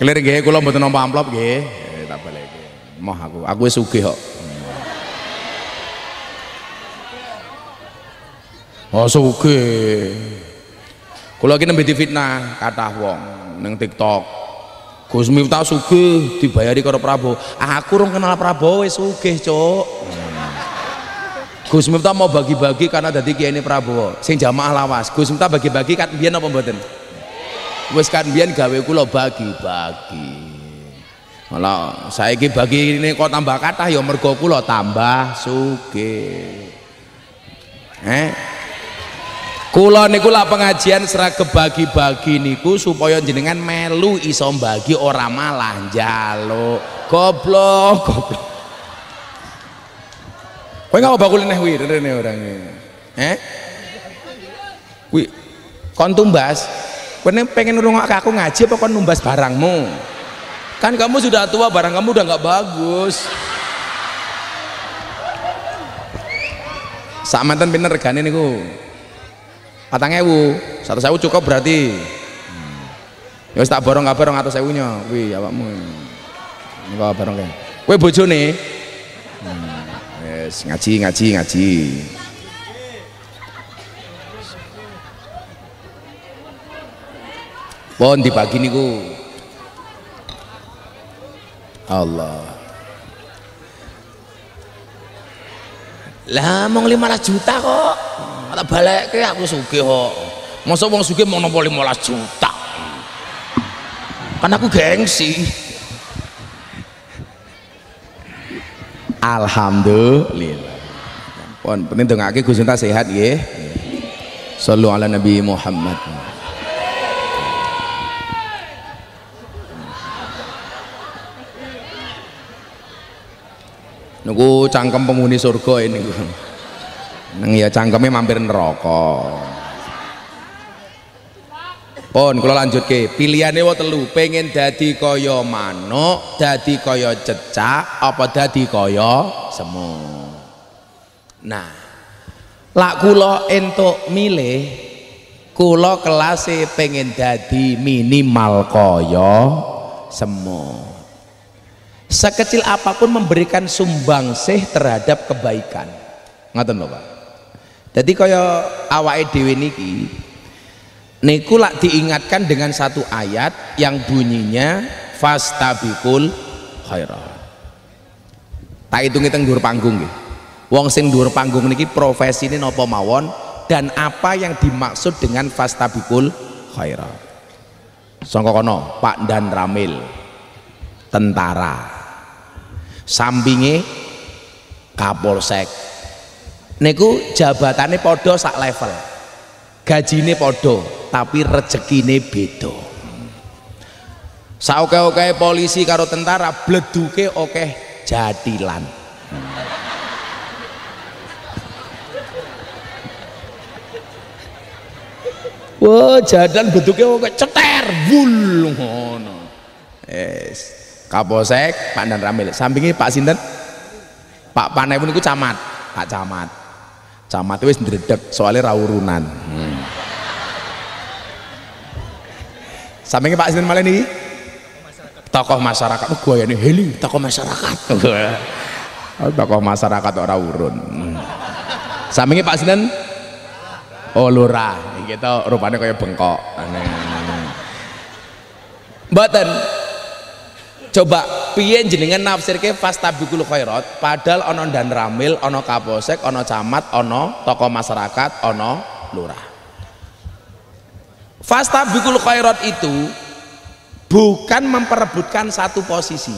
Clear nggih kula mboten nampa amplop nggih. Eh, tak balike. Moh aku, aku wis sugih kok. Oh sugih. Kula iki nembe difitnah kathah wong ning TikTok. Gus Miftah sugih dibayari karo Prabowo. Aku rung kenal Prabowo wis sugih, Cuk. Gus Miftah mau bagi-bagi karena dadi ini Prabowo. Sing jamaah lawas. Gus Miftah bagi-bagi kan biyen apa mboten? Wis kan biyen gawe kula bagi-bagi. Malah saiki bagi ini kok tambah kathah ya mergo kula tambah sugih. Eh kula niku lah pengajian seragam bagi-bagi niku supaya jenengan melu iso bagi ora malah njaluk. Goblok goblok. Kowe ngapa bakul neh wi rene orangnya eh wi kon tumbas? Kowe pengen ngrungok aku ngaji apa kon numbas barangmu? Kan kamu sudah tua barang kamu udah nggak bagus. Sak mantan bener regane niku patang ewu. Satu sewu cukup berarti. Hmm. ya tak borong kabar rong atus sewunya. Wih awakmu. Ini kok barong kae kowe bojone. Hmm. yes, ngaji ngaji ngaji. Pon dibagi niku. Allah. Lah mau 15 juta kok tak balik ke aku suge kok. Masa wong suge mau nopo 15 juta. Kan aku gengsi. Alhamdulillah. Pun penting dongake Gus sehat ya Sallu ala Nabi Muhammad. Niku cangkem penghuni surga ini nang ya cangkemnya mampir neraka. Pun kalau lanjut ke pilihannya wa telu pengen dadi kaya manuk dadi kaya cecak apa dadi kaya semu? Nah lak kula entuk milih kula kelasnya pengen dadi minimal kaya semu. Sekecil apa pun memberikan sumbangsih terhadap kebaikan. Ngoten lho Pak jadi kaya awake dhewe niki niku lak diingatkan dengan satu ayat yang bunyinya fastabikul khairat tak hitung hitung dhuwur panggung nggih. Wong sing dhuwur panggung niki profesi ini napa mawon dan apa yang dimaksud dengan fastabikul khairat sangka kono Pak Dan Ramil tentara. Sampinge kapolsek niku jabatannya podo sak level. Gajine podo tapi rezekine beda. Sauke-oke polisi karo tentara bleduke oke jadilan. Wah jadan bentuknya oke ceter ngono. Yes Kapolsek Pak Dan Ramil. Sampingnya Pak Sinten? Pak Panai pun camat Pak camat camat itu ndredeg soalnya rawurunan hmm. sampingnya Pak Sinten malah ini tokoh masyarakat. Oh, gue ini heli tokoh masyarakat. Oh, tokoh masyarakat orang urun. Hmm. sampingnya Pak Sinten? Oh lurah. Gitu rupanya kayak bengkok. Aneh, aneh. Mboten coba piye jenengan nafsir ke fastabikul khairat? Padahal ono dan ramil ono kapolsek ono camat ono tokoh masyarakat ono lurah. Fastabikul khairat itu bukan memperebutkan satu posisi.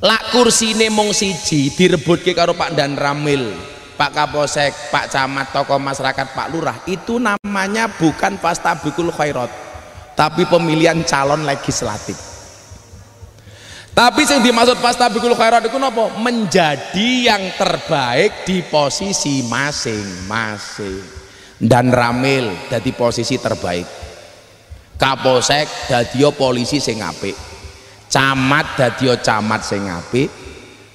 Lak kursi ini mung siji direbut ke karo Pak dan Ramil Pak Kapolsek, Pak Camat, tokoh masyarakat, Pak Lurah itu namanya bukan fastabikul khairat tapi pemilihan calon legislatif tapi yang dimaksud fastabikul khairat itu apa? Menjadi yang terbaik di posisi masing-masing. Dan Ramil jadi posisi terbaik. Kapolsek dadio polisi sing apik. Camat dadio camat sing apik.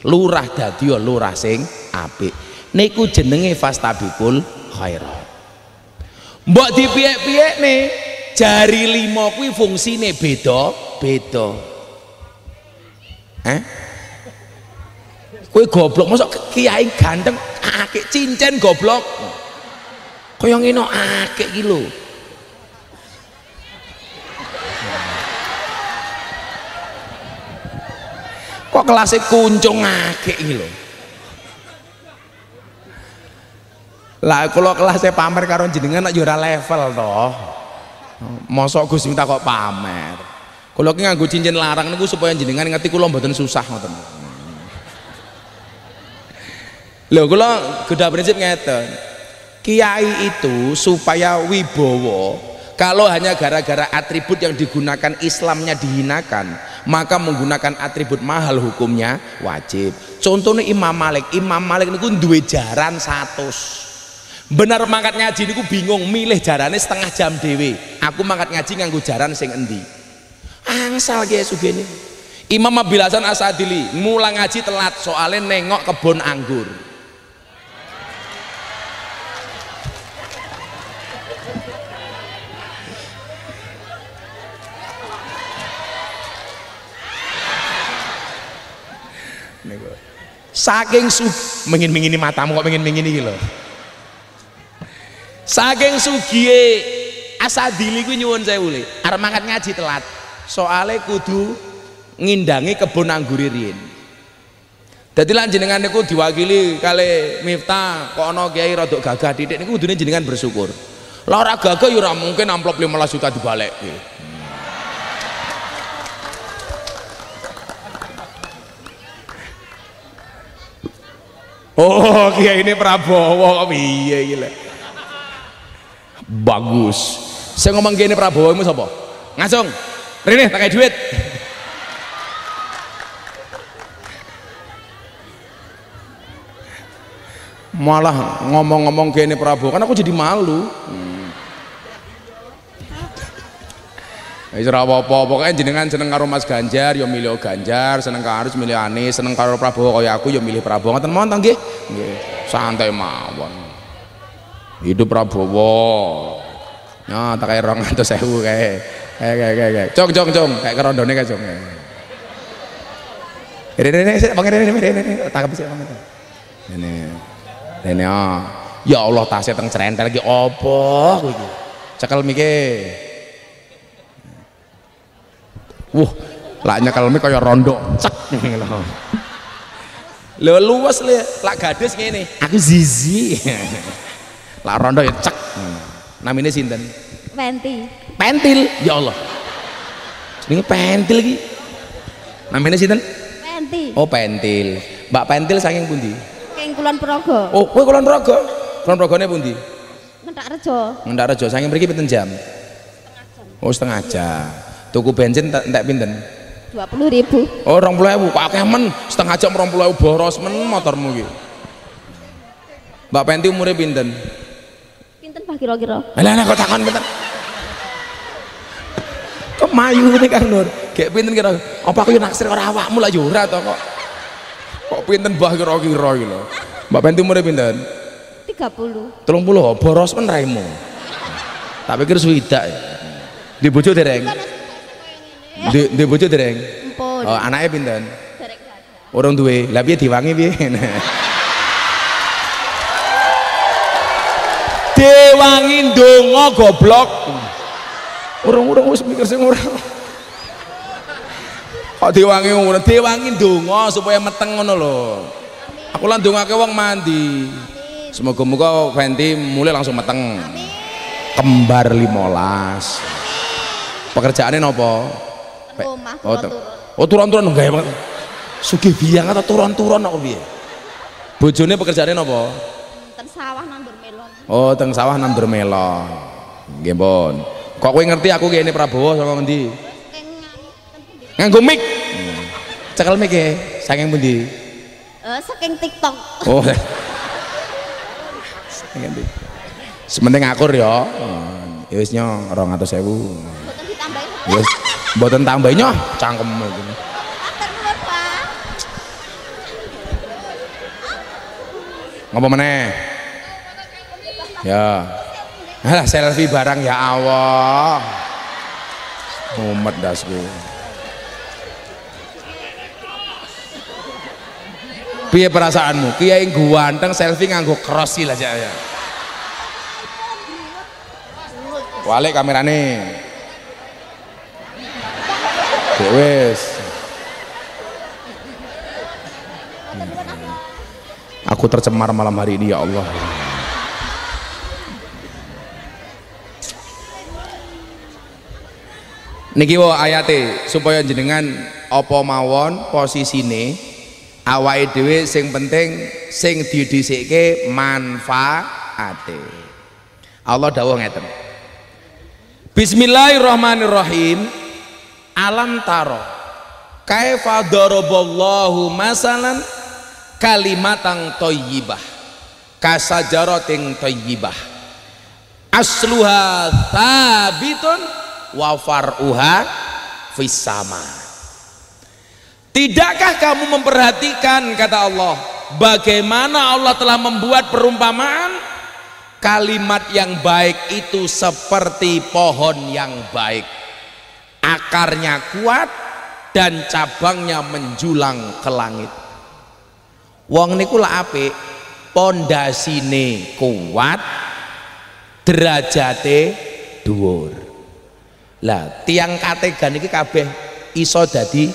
Lurah dadio lurah sing apik. Niku jenenge fastabikul khairat. Mbok dipiye-piye nih jari lima kuwi fungsine beda beda Eh? Kowe goblok, mosok kiai ganteng akik cincin goblok. Kaya ngene akik iki lho. Kok kelasnya kuncung akik iki lho. lah kalau kelas saya pamer karo jenengan nak level toh mosok Gus minta kok pamer kalau ki nganggo cincin larang niku supaya jenengan ngerti kula mboten susah ngoten. Lho kula geda prinsip ngeten. Kiai itu supaya wibowo kalau hanya gara-gara atribut yang digunakan Islamnya dihinakan maka menggunakan atribut mahal hukumnya wajib. Contohnya Imam Malik. Imam Malik niku duwe jaran 100 benar mangkat ngaji niku bingung milih jarane setengah jam dewe aku mangkat ngaji nganggo jaran sing endi angsal ge sugene Imam Abil Hasan Asadili mulang ngaji telat soalnya nengok kebun anggur. Saking su mengin mengini matamu kok mengin mengini gitu saking sugie asadili kuwi nyuwun sewu le. Arep ngaji telat soale kudu ngindangi kebun anggur riyin dadi lan jenengan niku diwakili kali Miftah kok ana kiai rada gagah titik niku kudune jenengan bersyukur. Lah ora gagah ya mungkin amplop 15 juta dibalik. Oh, kiai ini Prabowo kok piye bagus. Saya ngomong gini Prabowo itu siapa? ngasong Rini tak duit malah ngomong-ngomong gini Prabowo kan aku jadi malu. Wis ora apa-apa, jenengan seneng karo Mas Ganjar ya milih Ganjar, seneng karo Anies milih Anies, seneng karo Prabowo kaya aku ya milih Prabowo. Ngoten mawon nggih. Nggih, santai mawon hidup Prabowo ya tak rong atau sewu kayak kayak kayak kayak cong cong cong kayak kerondone kayak cong ini ini ini bang ini ini ini tangkap sih bang ini ini oh. Ya Allah tasnya teng cerentel lagi opo gitu cekal mikir wuh laknya kalau mikir kayak rondo cek. Lo luas le lak gadis gini aku zizi. Lah rondo ya cek. Namanya sinten? Pentil pentil. Ya Allah. Ini pentil lagi namanya sinten? Pentil. Oh pentil. Mbak pentil saking pundi? Saking kulon progo. Oh kowe kulon progo? Kulon progone pundi? Ngendak rejo. Ngendak rejo. Saking mriki pinten jam? Oh setengah jam. Tuku bensin entek pinten? Dua puluh ribu. Oh orang puluh ribu kok men setengah jam orang puluh ribu boros men motormu gitu mbak pentil umurnya pinten? Pinten Pak kira-kira? Lah nek kok takon pinten? Kok mayu ini Kang Nur? Kayak pinten kira? Apa aku naksir karo awakmu lah yo ora to kok. Kok pinten Mbah kira-kira iki lho. Mbak Penti umure pinten? 30. 30 boros men raimu. Tak pikir swidak. Di bojo dereng. Di di bojo dereng. Oh, anaknya pinten? Gada. Orang duwe. Lah piye diwangi piye? dewangi ndonga goblok urung-urung wis mikir sing ora. Kok dewangi ngono dewangi ndonga supaya meteng ngono lho. Aku lan ndongake wong mandi. Semoga-moga Fenty mulai langsung meteng. Kembar 15 pekerjaannya nopo Rumah oh, oh turun-turun enggak ya sugih biang atau turun-turun apa piye? Bojone pekerjaannya nopo Ten sawah nandur melon. Oh, teng sawah nandur melon. Nggih. Kok kowe ngerti aku kene Prabowo saka ngendi? Nganggo mic. Cekel mic e, saking pundi? Eh saking TikTok. Oh. Saking ndi? Sementing akur ya. Ya wis nyo 200.000. Mboten ditambahin. Ya wis mboten tambahin nyo cangkem iki. Ngapa meneh? Ya. Alah selfie barang ya Allah. Mumet dasku. Piye perasaanmu? Kiai ganteng selfie nganggo cross lah ya. Walik kamerane. Wis. Aku tercemar malam hari ini ya Allah. Niki wo ayate supaya jenengan apa mawon posisine awake dhewe sing penting sing didhisikke manfaate. Allah dawuh ngeten. Bismillahirrahmanirrahim. Alam taro kaifa daraballahu masalan kalimatan thayyibah kasajaratin thayyibah asluha thabitun wa far'uha fis sama. Tidakkah kamu memperhatikan kata Allah bagaimana Allah telah membuat perumpamaan? Kalimat yang baik itu seperti pohon yang baik. Akarnya kuat dan cabangnya menjulang ke langit. Wong niku lah apik pondasine kuat derajate dhuwur lah tiang kategan iki kabeh iso dadi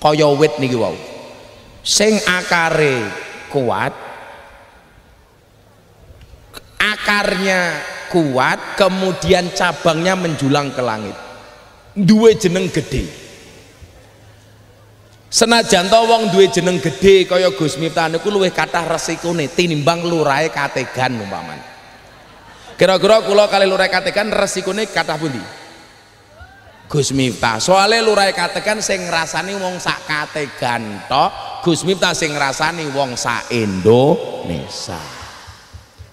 kaya wit niki wau. Sing akare kuat akarnya kuat kemudian cabangnya menjulang ke langit. Duwe jeneng gede. Senajan to wong duwe jeneng gede kaya Gus Miftah niku luwih kathah resikone tinimbang lurahe kategan umpamane. Kira-kira kula kali lurahe kategan resikone kathah pundi Gus Miftah. Soalnya lurai katekan sing ngrasani wong sak kategan tok Gus Miftah sing ngrasani wong sak Indonesia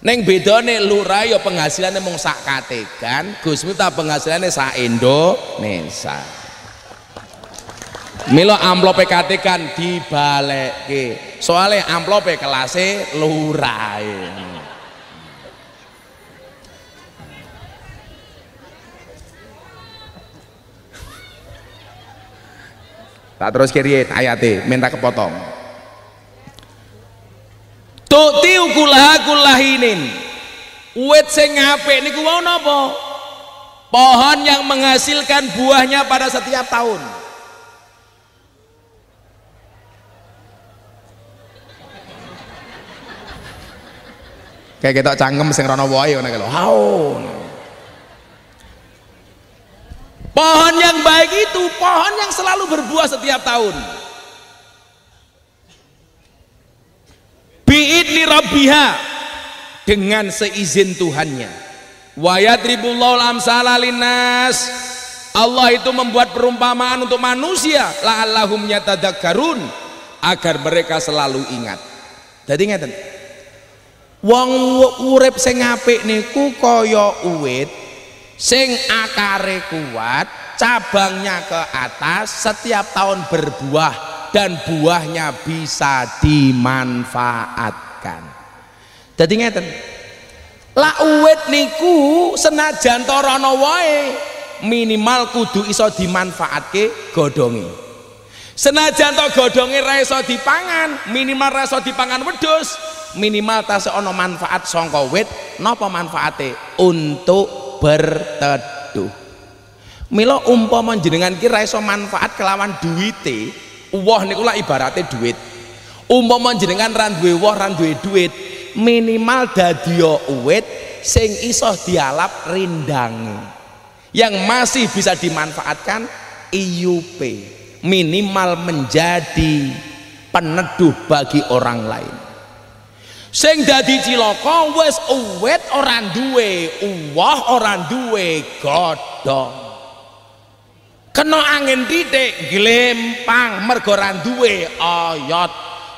neng bedane lurai ya penghasilannya wong sak kategan Gus Miftah penghasilannya sak Indonesia Milo amplope katekan dibalekke. Soalnya amplope kelasnya lurai tak terus kiri ayate minta kepotong Tukti ukulaha kulahinin Wet sing apik niku wau napa? Pohon yang menghasilkan buahnya pada setiap tahun. Kayak kita cangkem sing rono wae ngono lho. Haun. Pohon yang baik itu pohon yang selalu berbuah setiap tahun. Bi'idni rabbiha dengan seizin Tuhannya. Wa yadribullahu amsala linnas. Allah itu membuat perumpamaan untuk manusia la'allahum yatadakkarun agar mereka selalu ingat. Jadi ngeten. Wong urip sing apik niku kaya uwit sing akare kuat cabangnya ke atas setiap tahun berbuah dan buahnya bisa dimanfaatkan. Jadi ngeten la niku senajan torono wae minimal kudu iso dimanfaatke godonge senajan to godonge ra iso dipangan minimal ra iso dipangan wedhus minimal tas ono manfaat sangka wit napa manfaate? Untuk berteduh. Milo umpama jenengan kira iso manfaat kelawan duwite wah niku lah ibaratnya duit. Umpama jenengan ran duwe wah ran duwe duit minimal dadio uwit sing iso dialap rindang yang masih bisa dimanfaatkan IUP minimal menjadi peneduh bagi orang lain sing dadi cilaka wis uwit ora duwe uwah ora duwe godhong. Kena angin titik glempang mergo ora duwe oyot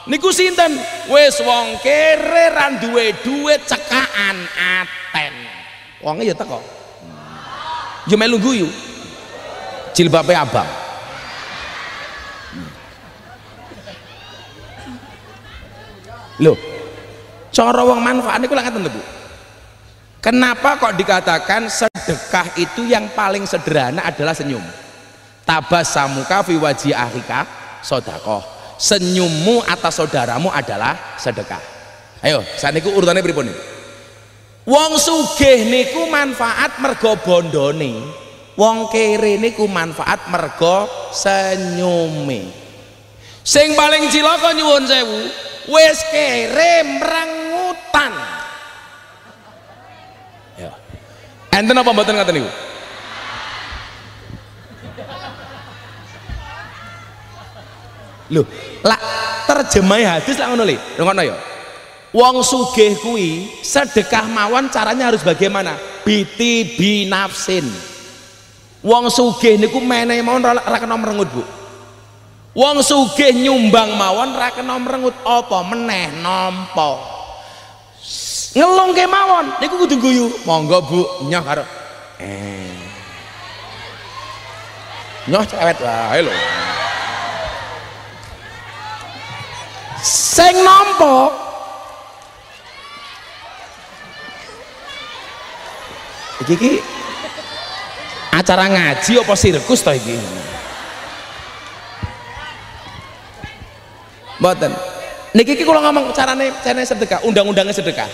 niku sinten? Wis wong kere ora duwe duit cekaan aten. Wonge ya teko? Yo melu guyu jilbabe abang. Loh cara wong manfaat niku lak Bu. Kenapa kok dikatakan sedekah itu yang paling sederhana adalah senyum? Tabasamuka fi wajhi akhika sodakoh senyummu atas saudaramu adalah sedekah. Ayo saat niku urutannya pripun wong sugih niku manfaat mergo bondone. Wong kere niku manfaat mergo senyume. Sing paling cilaka nyuwun sewu wes kere merangutan ya. Enten apa mboten ngaten niku? Lho lak terjemahi hadis lak ngono le ngono ya. Wong sugih kuwi sedekah mawon caranya harus bagaimana? Biti binafsin. Wong sugih niku menehi mawon ora kena merengut Bu wong sugih nyumbang mawon ra kena merengut apa? Meneh nampa. Ngelongke mawon. Niku kudu guyu. Monggo Bu. Nyoh karo eh. Nyoh cewet wae lho. Sing nampa iki iki. Acara ngaji apa sirkus to iki mboten. Niki iki kula ngomong carane carane sedekah undang-undangnya sedekah.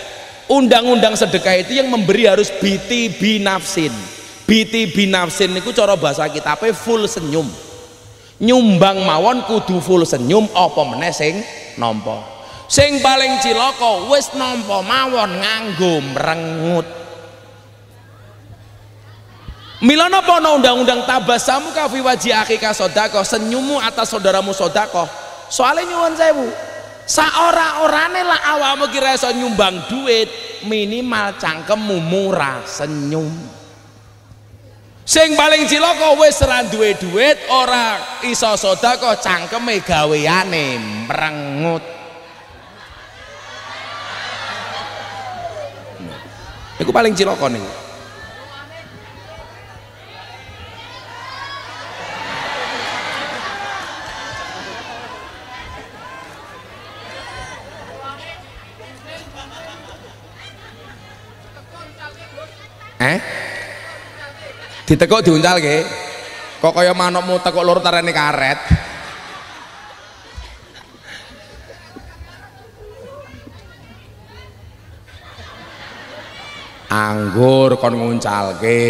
Undang-undang sedekah itu yang memberi harus biti binafsin. Biti binafsin niku cara bahasa kita full senyum. Nyumbang mawon kudu full senyum apa meneh sing nampa? Sing paling cilaka wis nampa mawon nganggo merengut Mila napa undang-undang tabasamu ka fi waji akika sedekah senyummu atas saudaramu sedekah soalnya nyuwun sewu saora-orane lah awakmu kira iso nyumbang duit minimal cangkemmu murah senyum. Sing paling cilaka wis ora duwe duit ora iso sedekah cangkeme gaweane merengut Iku paling cilaka niku eh? Ditekuk ke kok kaya manukmu tekuk loro tarane karet? Anggur kon nguncalke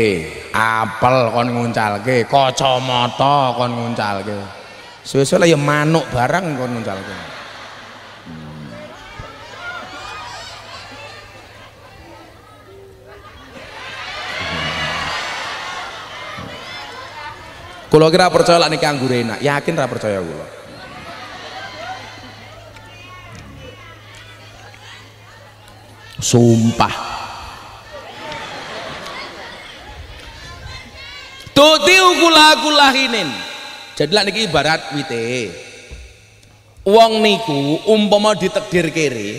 apel kon nguncalke kacamata kon nguncalke. Suwe-suwe ya manuk barang kon nguncalke Kulo kira percaya lah niki anggur enak, yakin ra percaya kulo. Sumpah. Tuti ukula-kulahinin. Jadi lah niki ibarat wite. Wong niku umpama ditakdir kiri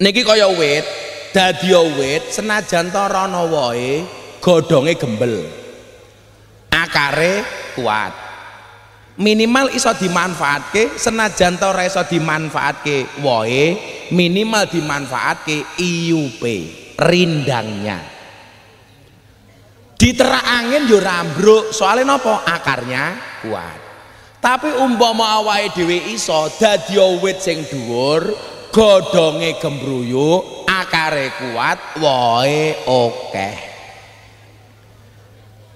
niki kaya wit, dadi wit senajan ta rono wae godhonge gembel akare kuat. Minimal iso dimanfaatke senajan to ora iso dimanfaatke woe minimal dimanfaatke iupe rindangnya. Diterak angin yo rambruk soalnya nopo akarnya kuat. Tapi umpama awake dhewe iso dadi wit sing dhuwur godhonge gembruyu akare kuat woe oke okay.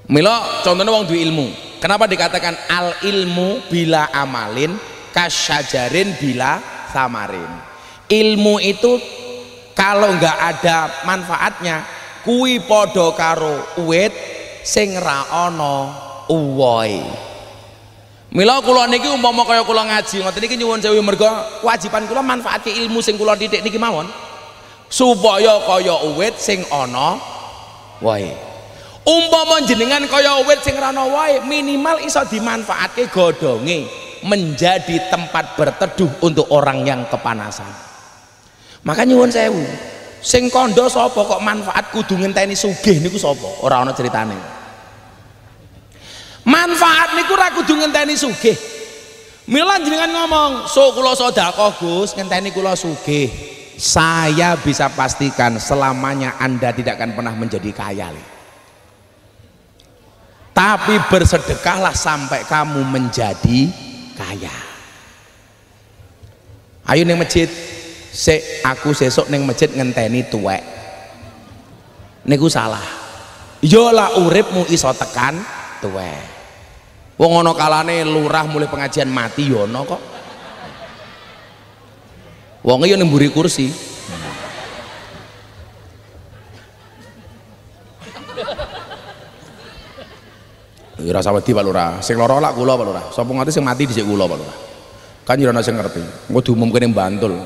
Milo contohnya wong duwe ilmu. Kenapa dikatakan al ilmu bila amalin kasyajarin bila samarin. Ilmu itu kalau nggak ada manfaatnya kui podo karo uwit sing ra ana uwoi. Mila kula niki umpama kaya kula ngaji ngoten niki nyuwun sewu mergo kewajiban kula manfaatke ilmu sing kula didik niki mawon supaya kaya uwit sing ana wae umpama jenengan kaya wit sing rana wae minimal iso dimanfaatke godhonge menjadi tempat berteduh untuk orang yang kepanasan. Makanya nyuwun sewu sing kondo sapa kok manfaat kudu ngenteni sugih niku sapa? Ora ana ceritane. Manfaat niku ora kudu ngenteni sugih. Mila jenengan ngomong so kula sedekah Gus ngenteni kula sugih. Saya bisa pastikan selamanya Anda tidak akan pernah menjadi kaya tapi bersedekahlah sampai kamu menjadi kaya. Ayo neng masjid. Se aku sesok neng masjid ngenteni tuwek. Niku salah. Yola uripmu iso tekan tuwek. Wong ana kalane lurah mulai pengajian mati yono kok. Wong yo nemburi kursi Ya rasa wedi Pak Lurah. Sing lara lak kula Pak Lurah. Sapa ngerti sing mati dhisik kula Pak Lurah. Kan ya ana sing ngerti. Engko diumumke ning Bantul.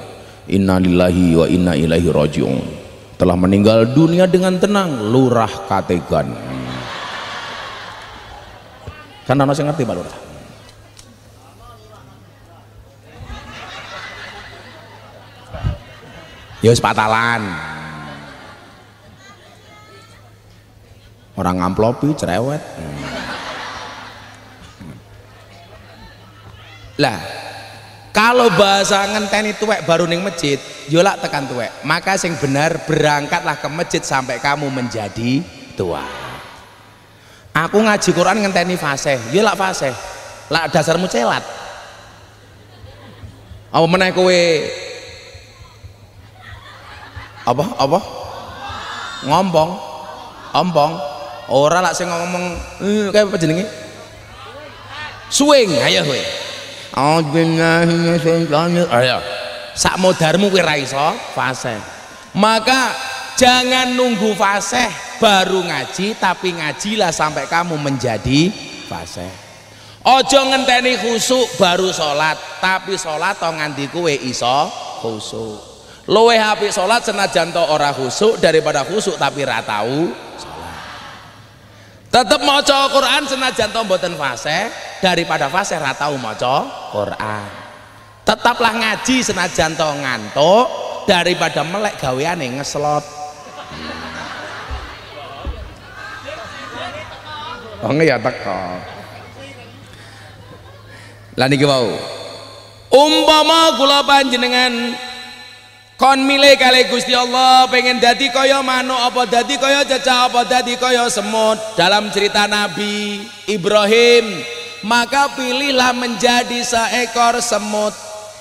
Innalillahi wa inna ilaihi rajiun. Telah meninggal dunia dengan tenang Lurah Kategan. Kan ana sing ngerti Pak Lurah. Ya wis patalan. Orang ngamplopi cerewet. Lah, kalau bahasa ngenteni tuwek baru ning masjid, yo lak tekan tuwek. Maka sing benar berangkatlah ke masjid sampai kamu menjadi tua. Aku ngaji Quran ngenteni fase, yo lak fase. Lak dasarmu celat. Apa meneh kowe? Apa? Apa? Ngompong ompong ora lak sing ngomong eh, kayak apa jenenge? Swing. Ayo kowe ayo. Sak modarmu kowe ra iso? Fase maka jangan nunggu fase baru ngaji tapi ngajilah sampai kamu menjadi fase ojo ngenteni khusuk baru sholat tapi sholat to nganti kowe iso khusuk. Luwe apik salat senajan to ora khusuk daripada khusuk tapi ra tau tetep maca Quran senajan to mboten fasih daripada fasih ra tau maca Quran tetaplah ngaji senajan to ngantuk daripada melek gaweane ngeslot Oh ya teko. Lah niki wau. Umpama kula panjenengan kon milih kali Gusti Allah pengen dadi kaya manuk apa dadi kaya cecak apa dadi kaya semut. Dalam cerita Nabi Ibrahim maka pilihlah menjadi seekor semut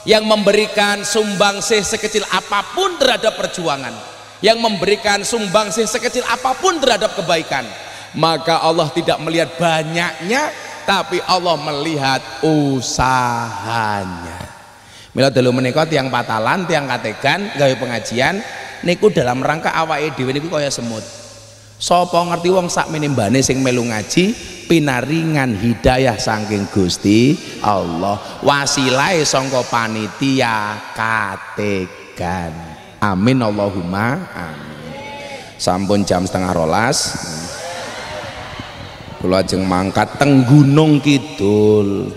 yang memberikan sumbangsih sekecil apa pun terhadap perjuangan yang memberikan sumbangsih sekecil apa pun terhadap kebaikan. Maka Allah tidak melihat banyaknya tapi Allah melihat usahanya Mila dulu menikah tiang patalan, tiang kategan, gawe pengajian, niku dalam rangka awake dhewe niku kaya semut. Sapa ngerti wong sak menimbane sing melu ngaji pinaringan hidayah saking Gusti Allah. Wasilahe sangka panitia kategan. Amin Allahumma amin. Sampun jam setengah rolas. Kula ajeng mangkat teng Gunung Kidul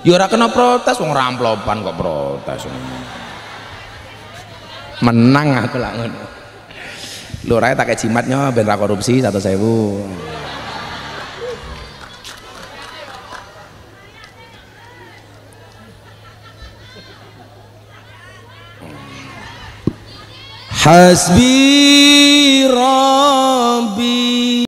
ya ora kena protes wong ramplopan kok protes. Menang aku lah ngono. Lho rae tak jimatnya ben ra korupsi satu sewu. Hasbi Rabbi